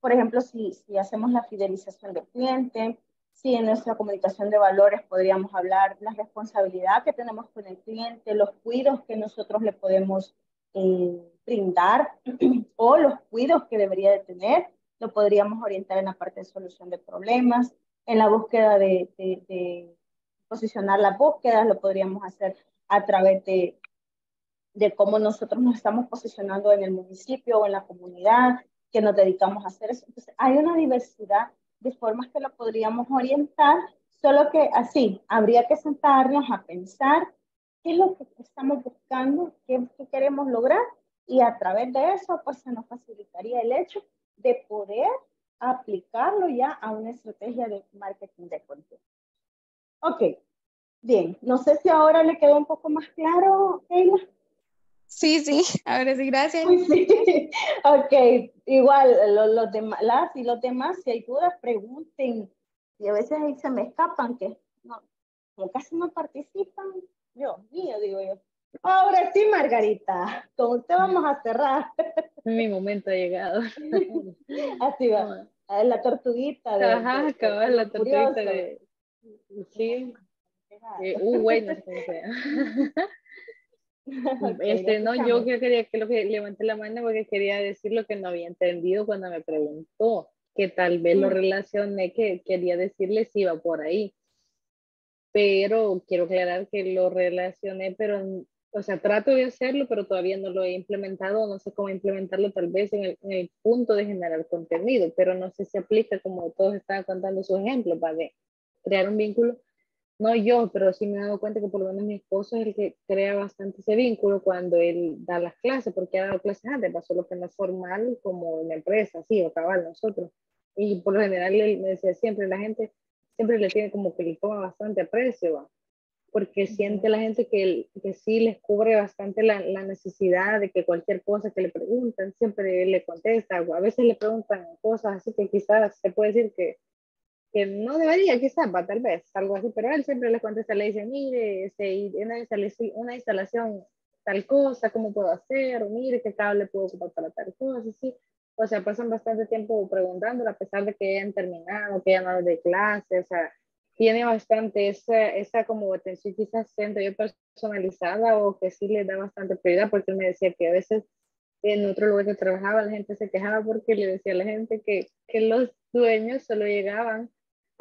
Por ejemplo, si hacemos la fidelización del cliente, si en nuestra comunicación de valores podríamos hablar la responsabilidad que tenemos con el cliente, los cuidados que nosotros le podemos eh, brindar o los cuidados que debería de tener, lo podríamos orientar en la parte de solución de problemas, en la búsqueda de, de, posicionar las búsquedas, lo podríamos hacer a través de, de cómo nosotros nos estamos posicionando en el municipio o en la comunidad, que nos dedicamos a hacer eso. Entonces, hay una diversidad de formas que lo podríamos orientar, solo que así, habría que sentarnos a pensar qué es lo que estamos buscando, qué, qué queremos lograr, y a través de eso, pues se nos facilitaría el hecho de poder aplicarlo ya a una estrategia de marketing de contenido. Ok, bien. No sé si ahora le quedó un poco más claro, Keila. Sí, sí, ahora sí, gracias. Sí. Ok, igual los, demás, las y los demás, si hay dudas, pregunten. Y a veces ahí se me escapan que no, casi no participan. Dios mío, digo yo. Ahora sí, Margarita, con usted vamos a cerrar. Mi momento ha llegado. Así va. La tortuguita. De, Ajá, acabar la tortuguita de... Sí. Eh, uh, bueno, este, no, yo quería que lo que levanté la mano porque quería decir lo que no había entendido cuando me preguntó, que tal vez lo mm. relacioné, que quería decirle si iba por ahí. Pero quiero aclarar que lo relacioné, pero o sea, trato de hacerlo, pero todavía no lo he implementado, no sé cómo implementarlo tal vez en el, punto de generar contenido, pero no sé si aplica como todos estaban contando sus ejemplos, para crear un vínculo. No yo, pero sí me he dado cuenta que por lo menos mi esposo es el que crea bastante ese vínculo cuando él da las clases, porque ha dado clases antes, pasó lo que no es formal como en la empresa, sí, o cabal nosotros. Y por lo general él me decía siempre, la gente siempre le tiene como que le toma bastante aprecio, ¿va? porque siente la gente que, que sí les cubre bastante la, la, necesidad de que cualquier cosa que le preguntan, siempre le contesta, o a veces le preguntan cosas así que quizás se puede decir que, que no debería, quizás, va, tal vez, algo así, pero él siempre le contesta, le dice, mire, este, una, instalación, una instalación tal cosa, ¿cómo puedo hacer? Mire, ¿qué cable puedo ocupar para tal cosa? Así. O sea, pasan bastante tiempo preguntándole a pesar de que hayan terminado, que ya no de clase, o sea, tiene bastante esa, esa como atención quizás siento yo personalizada o que sí le da bastante prioridad porque él me decía que a veces en otro lugar que trabajaba la gente se quejaba porque le decía a la gente que, que los dueños solo llegaban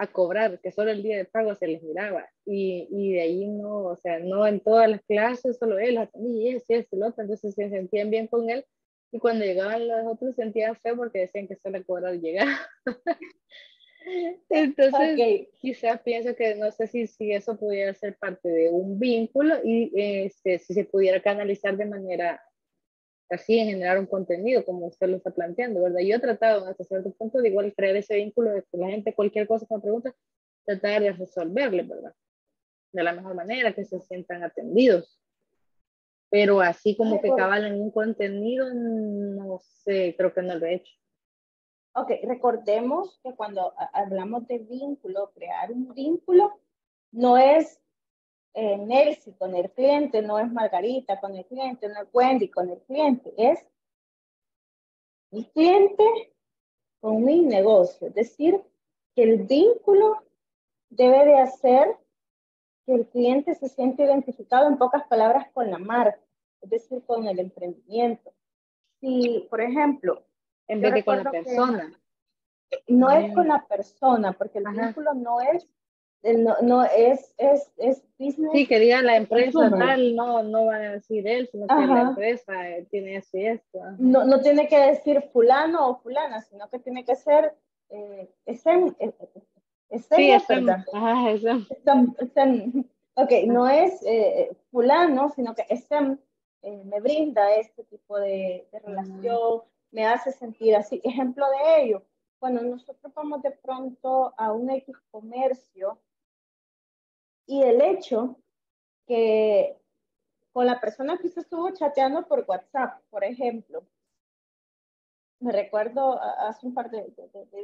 a cobrar, que solo el día de pago se les miraba. Y, y de ahí no, o sea, no en todas las clases, solo él atendía y ese, ese, el otro, entonces se sentían bien con él. Y cuando llegaban los otros sentían feo porque decían que solo cobrar llegar. Entonces, quizás pienso que no sé si, si eso pudiera ser parte de un vínculo y este, si se pudiera canalizar de manera así en generar un contenido como usted lo está planteando, ¿verdad? Yo he tratado hasta cierto punto de igual crear ese vínculo de que la gente cualquier cosa que me pregunta, tratar de resolverle, ¿verdad? De la mejor manera, que se sientan atendidos. Pero así como que cabalen un contenido, no sé, creo que no lo he hecho. Ok, recordemos que cuando hablamos de vínculo, crear un vínculo, no es eh, con el cliente, no es Margarita con el cliente, no es Wendy con el cliente, es mi cliente con mi negocio. Es decir, que el vínculo debe de hacer que el cliente se siente identificado en pocas palabras con la marca, es decir, con el emprendimiento. Si, por ejemplo, en vez de con la persona. No es con la persona, porque el vínculo no es no, no es, es, es business. Sí, que diga la empresa tal, no, no va a decir él, sino que la empresa eh, tiene esto y esto. No, no tiene que decir fulano o fulana, sino que tiene que ser eh, ese, ese, sí, Ajá, ese. Ok, no es eh, fulano, sino que eh, me brinda este tipo de, de relación, me hace sentir así. Ejemplo de ello, cuando nosotros vamos de pronto a un X comercio y el hecho que con la persona que usted estuvo chateando por WhatsApp, por ejemplo, me recuerdo hace un par de,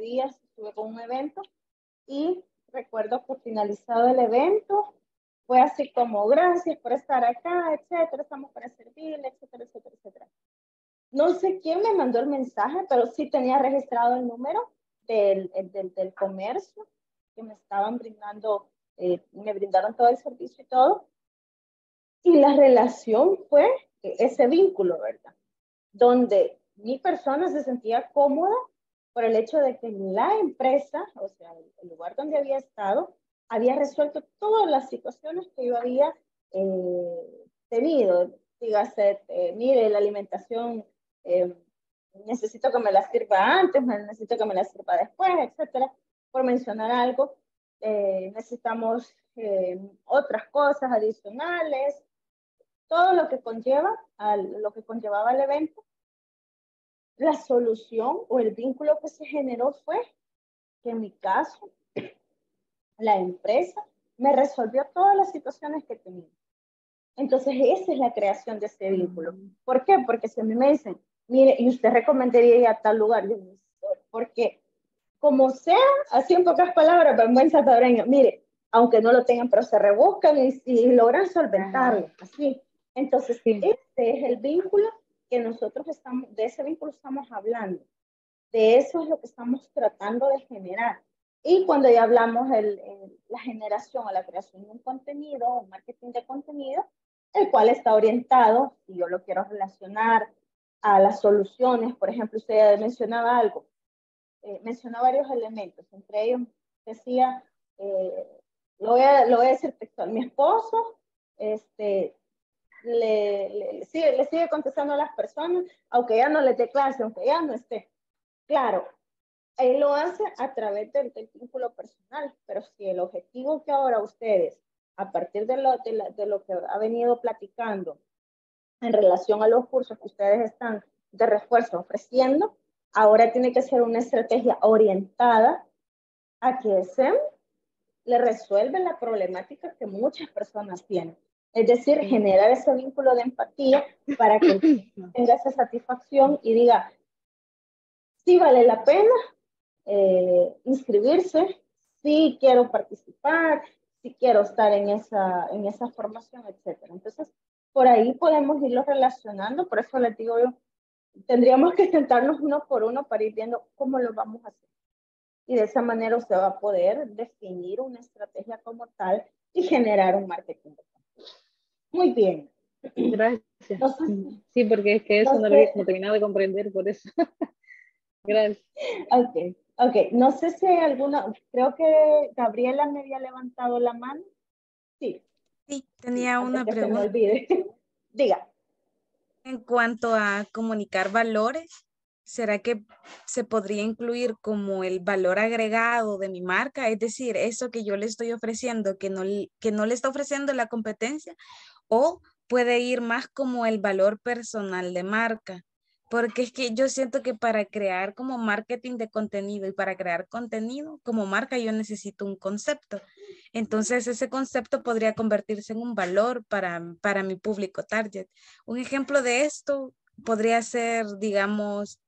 días estuve con un evento y recuerdo por finalizado el evento, fue así como gracias por estar acá, etcétera, estamos para servirle, etcétera, etcétera, etcétera. No sé quién me mandó el mensaje, pero sí tenía registrado el número del, del, del comercio que me estaban brindando eh, me brindaron todo el servicio y todo. Y la relación fue ese vínculo, ¿verdad? Donde mi persona se sentía cómoda por el hecho de que la empresa, o sea, el lugar donde había estado, había resuelto todas las situaciones que yo había eh, tenido. Dígase, eh, mire, la alimentación, necesito que me la sirva antes, necesito que me la sirva después, etcétera, por mencionar algo. Eh, necesitamos eh, otras cosas adicionales, todo lo que conlleva, a lo que conllevaba el evento. La solución o el vínculo que se generó fue que en mi caso, la empresa me resolvió todas las situaciones que tenía. Entonces, esa es la creación de ese vínculo. ¿Por qué? Porque si a mí me dicen, mire, y usted recomendaría ir a tal lugar, porque como sea, así en pocas palabras, pero en buen salvadoreño, mire, aunque no lo tengan, pero se rebuscan y, logran solventarlo, así. Entonces, este es el vínculo que nosotros estamos, de ese vínculo estamos hablando. De eso es lo que estamos tratando de generar. Y cuando ya hablamos de la generación o la creación de un contenido, un marketing de contenido, el cual está orientado, y yo lo quiero relacionar a las soluciones, por ejemplo, usted mencionaba algo, eh, mencionó varios elementos, entre ellos decía, eh, lo, voy a, lo voy a decir textual, mi esposo este, le, le, sigue, le sigue contestando a las personas, aunque ya no le dé clase, aunque ya no esté. Claro, él lo hace a través del, del vínculo personal, pero si el objetivo que ahora ustedes, a partir de lo, de, de lo que ha venido platicando en relación a los cursos que ustedes están de refuerzo ofreciendo, Ahora tiene que ser una estrategia orientada a que SEM le resuelve la problemática que muchas personas tienen. Es decir, generar ese vínculo de empatía para que tenga esa satisfacción y diga, sí vale la pena eh, inscribirse, sí quiero participar, sí quiero estar en esa, en esa formación, etc. Entonces, por ahí podemos irlo relacionando, por eso les digo yo, tendríamos que sentarnos uno por uno para ir viendo cómo lo vamos a hacer. Y de esa manera usted va a poder definir una estrategia como tal y generar un marketing. Muy bien. Gracias. sí, porque es que eso no, lo he terminado de comprender por eso. Gracias. Ok, ok. No sé si hay alguna, creo que Gabriela me había levantado la mano. Sí. Sí, tenía una pregunta. Se me olvide. Diga. En cuanto a comunicar valores, ¿será que se podría incluir como el valor agregado de mi marca? Es decir, eso que yo le estoy ofreciendo, que no, que no le está ofreciendo la competencia, o puede ir más como el valor personal de marca porque es que yo siento que para crear como marketing de contenido y para crear contenido como marca yo necesito un concepto. Entonces ese concepto podría convertirse en un valor para, para mi público target. Un ejemplo de esto podría ser, digamos,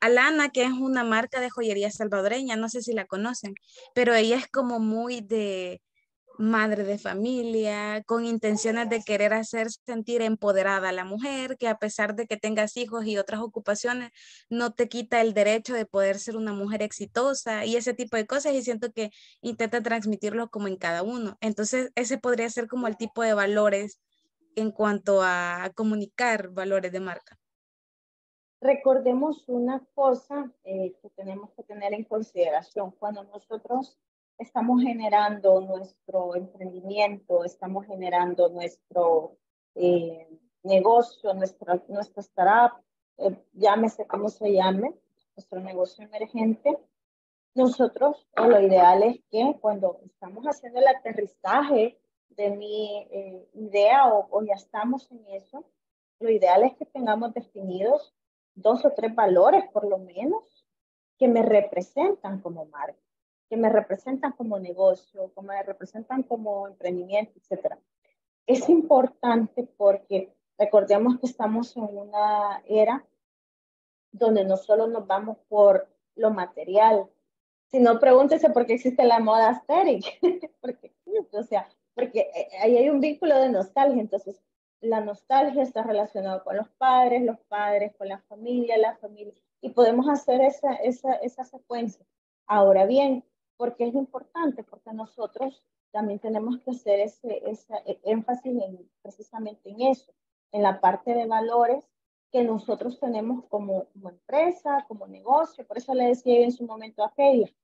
Alana, que es una marca de joyería salvadoreña, no sé si la conocen, pero ella es como muy de madre de familia, con intenciones de querer hacer sentir empoderada a la mujer, que a pesar de que tengas hijos y otras ocupaciones, no te quita el derecho de poder ser una mujer exitosa y ese tipo de cosas. Y siento que intenta transmitirlo como en cada uno. Entonces, ese podría ser como el tipo de valores en cuanto a comunicar valores de marca. recordemos una cosa eh, que tenemos que tener en consideración. Cuando nosotros estamos generando nuestro emprendimiento, estamos generando nuestro eh, negocio, nuestra, startup, eh, llámese como se llame, nuestro negocio emergente, nosotros, o lo ideal es que cuando estamos haciendo el aterrizaje de mi eh, idea o, o, ya estamos en eso, lo ideal es que tengamos definidos dos o tres valores por lo menos que me representan como marca, que me representan como negocio, que me representan como emprendimiento, etc. Es importante porque recordemos que estamos en una era donde no solo nos vamos por lo material, sino pregúntese por qué existe la moda aesthetic, porque, o sea, porque eh, ahí hay un vínculo de nostalgia, entonces la nostalgia está relacionada con los padres, los padres con la familia, la familia, y podemos hacer esa, esa, esa secuencia. Ahora bien, ¿por qué es importante? Porque nosotros también tenemos que hacer ese, ese énfasis en, precisamente en eso, en la parte de valores que nosotros tenemos como, como empresa, como negocio. Por eso le decía en su momento a Heidi,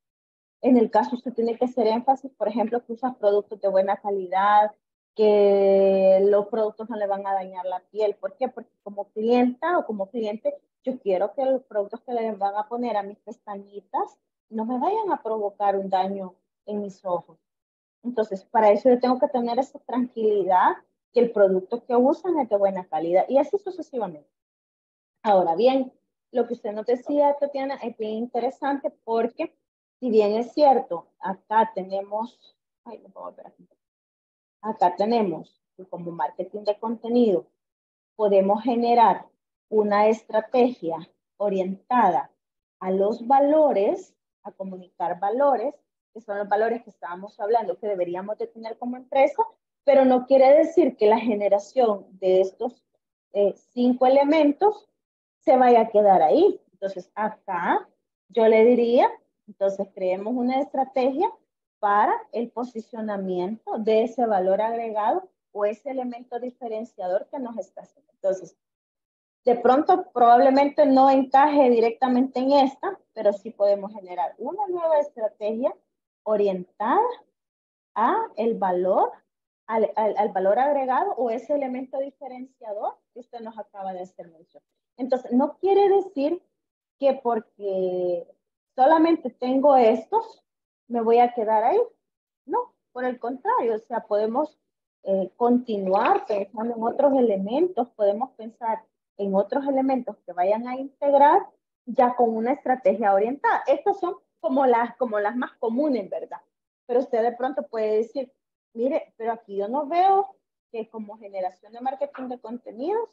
en el caso usted tiene que hacer énfasis, por ejemplo, que usas productos de buena calidad, que los productos no le van a dañar la piel. ¿Por qué? Porque como clienta o como cliente, yo quiero que los productos que le van a poner a mis pestañitas no me vayan a provocar un daño en mis ojos. Entonces, para eso yo tengo que tener esa tranquilidad que el producto que usan es de buena calidad y así sucesivamente. Ahora bien, lo que usted nos decía, Tatiana, es bien interesante porque si bien es cierto, acá tenemos, acá tenemos como marketing de contenido, podemos generar una estrategia orientada a los valores, a comunicar valores, que son los valores que estábamos hablando que deberíamos de tener como empresa, pero no quiere decir que la generación de estos eh, cinco elementos se vaya a quedar ahí. Entonces, acá yo le diría entonces, creemos una estrategia para el posicionamiento de ese valor agregado o ese elemento diferenciador que nos está haciendo. Entonces, de pronto probablemente no encaje directamente en esta, pero sí podemos generar una nueva estrategia orientada a el valor, al, al, valor agregado o ese elemento diferenciador que usted nos acaba de hacer. Entonces, no quiere decir que porque solamente tengo estos, me voy a quedar ahí. No, por el contrario, o sea, podemos eh, continuar pensando en otros elementos, podemos pensar en otros elementos que vayan a integrar ya con una estrategia orientada. Estas son como las, como las más comunes, ¿verdad? Pero usted de pronto puede decir, mire, pero aquí yo no veo que como generación de marketing de contenidos,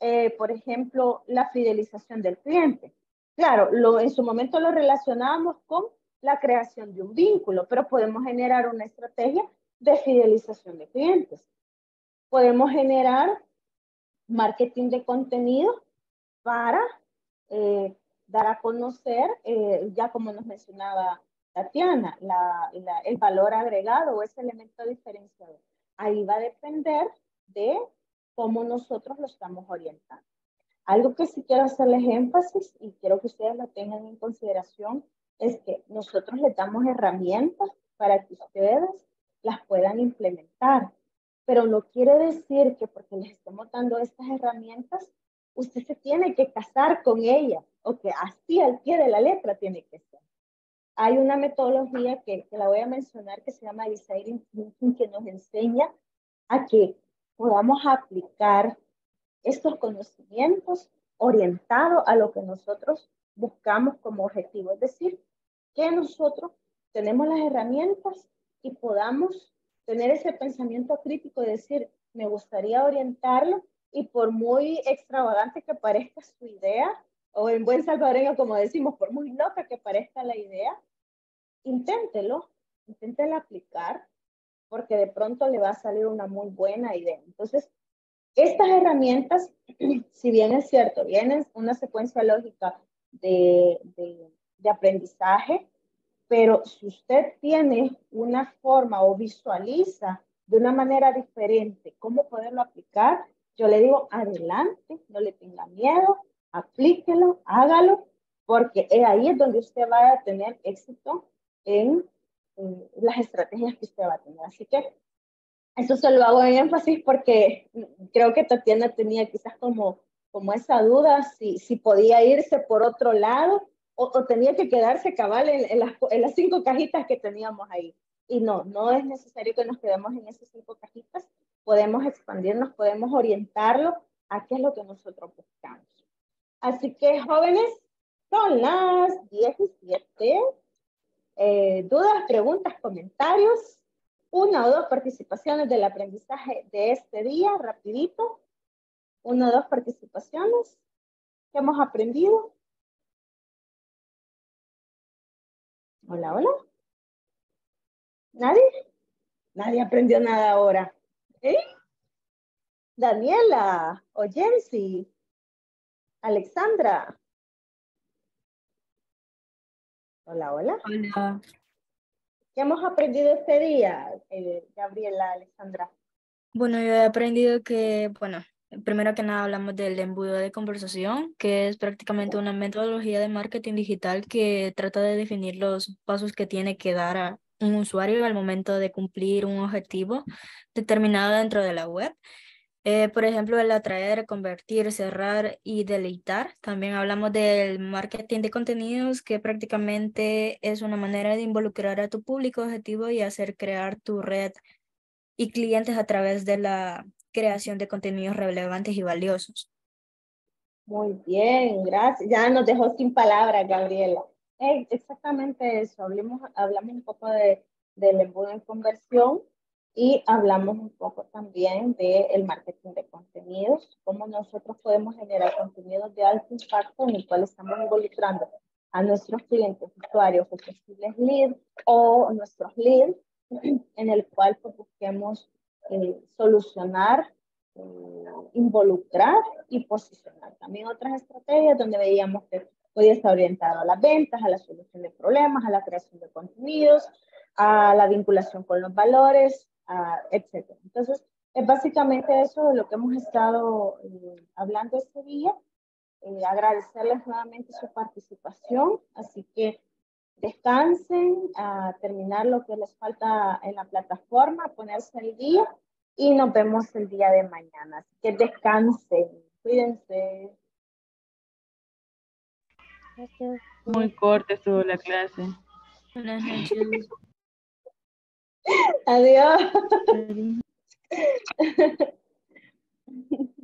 eh, por ejemplo, la fidelización del cliente. Claro, lo, en su momento lo relacionábamos con la creación de un vínculo, pero podemos generar una estrategia de fidelización de clientes. Podemos generar marketing de contenido para eh, dar a conocer, eh, ya como nos mencionaba Tatiana, el valor agregado o ese elemento diferenciador. Ahí va a depender de cómo nosotros lo estamos orientando. Algo que sí quiero hacerles énfasis y quiero que ustedes lo tengan en consideración es que nosotros les damos herramientas para que ustedes las puedan implementar. Pero no quiere decir que porque les estemos dando estas herramientas, usted se tiene que casar con ellas o que así al pie de la letra tiene que ser. Hay una metodología que, que la voy a mencionar que se llama Design Thinking que nos enseña a que podamos aplicar estos conocimientos orientados a lo que nosotros buscamos como objetivo. Es decir, que nosotros tenemos las herramientas y podamos tener ese pensamiento crítico de decir, me gustaría orientarlo y por muy extravagante que parezca su idea, o en buen salvadoreño como decimos, por muy loca que parezca la idea, inténtelo, inténtelo aplicar, porque de pronto le va a salir una muy buena idea. Entonces, estas herramientas, si bien es cierto, vienen una secuencia lógica de, de, aprendizaje, pero si usted tiene una forma o visualiza de una manera diferente cómo poderlo aplicar, yo le digo, adelante, no le tenga miedo, aplíquelo, hágalo, porque ahí es donde usted va a tener éxito en, las estrategias que usted va a tener. Así que eso se lo hago en énfasis porque creo que Tatiana tenía quizás como, como esa duda si, si podía irse por otro lado o, tenía que quedarse cabal en, las, en las cinco cajitas que teníamos ahí. Y no, no es necesario que nos quedemos en esas cinco cajitas, podemos expandirnos, podemos orientarlo a qué es lo que nosotros buscamos. Así que jóvenes, son las 17. Eh, dudas, preguntas, comentarios. Una o dos participaciones del aprendizaje de este día, rapidito. Una o dos participaciones. ¿Qué hemos aprendido? Hola, hola. ¿Nadie? Nadie aprendió nada ahora. ¿Eh? Daniela o Jensi. Alexandra. Hola, hola. Hola. ¿Qué hemos aprendido este día, eh, Gabriela, Alexandra? Bueno, yo he aprendido que, bueno, primero que nada hablamos del embudo de conversación, que es prácticamente una metodología de marketing digital que trata de definir los pasos que tiene que dar a un usuario al momento de cumplir un objetivo determinado dentro de la web. Eh, por ejemplo, el atraer, convertir, cerrar y deleitar. También hablamos del marketing de contenidos, que prácticamente es una manera de involucrar a tu público objetivo y hacer crear tu red y clientes a través de la creación de contenidos relevantes y valiosos. Muy bien, gracias. Ya nos dejó sin palabras, Gabriela. exactamente eso. Hablamos, un poco de, del embudo en conversión y hablamos un poco también del el marketing de contenidos, cómo nosotros podemos generar contenidos de alto impacto en el cual estamos involucrando a nuestros clientes, usuarios posibles leads o nuestros leads, en el cual pues, busquemos eh, solucionar, eh, involucrar y posicionar. También otras estrategias donde veíamos que podía estar orientado a las ventas, a la solución de problemas, a la creación de contenidos, a la vinculación con los valores, etc. Entonces, es básicamente eso de lo que hemos estado eh, hablando este día. Eh, agradecerles nuevamente su participación, así que descansen, a terminar lo que les falta en la plataforma, ponerse el día y nos vemos el día de mañana. Así que descansen, cuídense. Muy corta estuvo la clase. Adiós.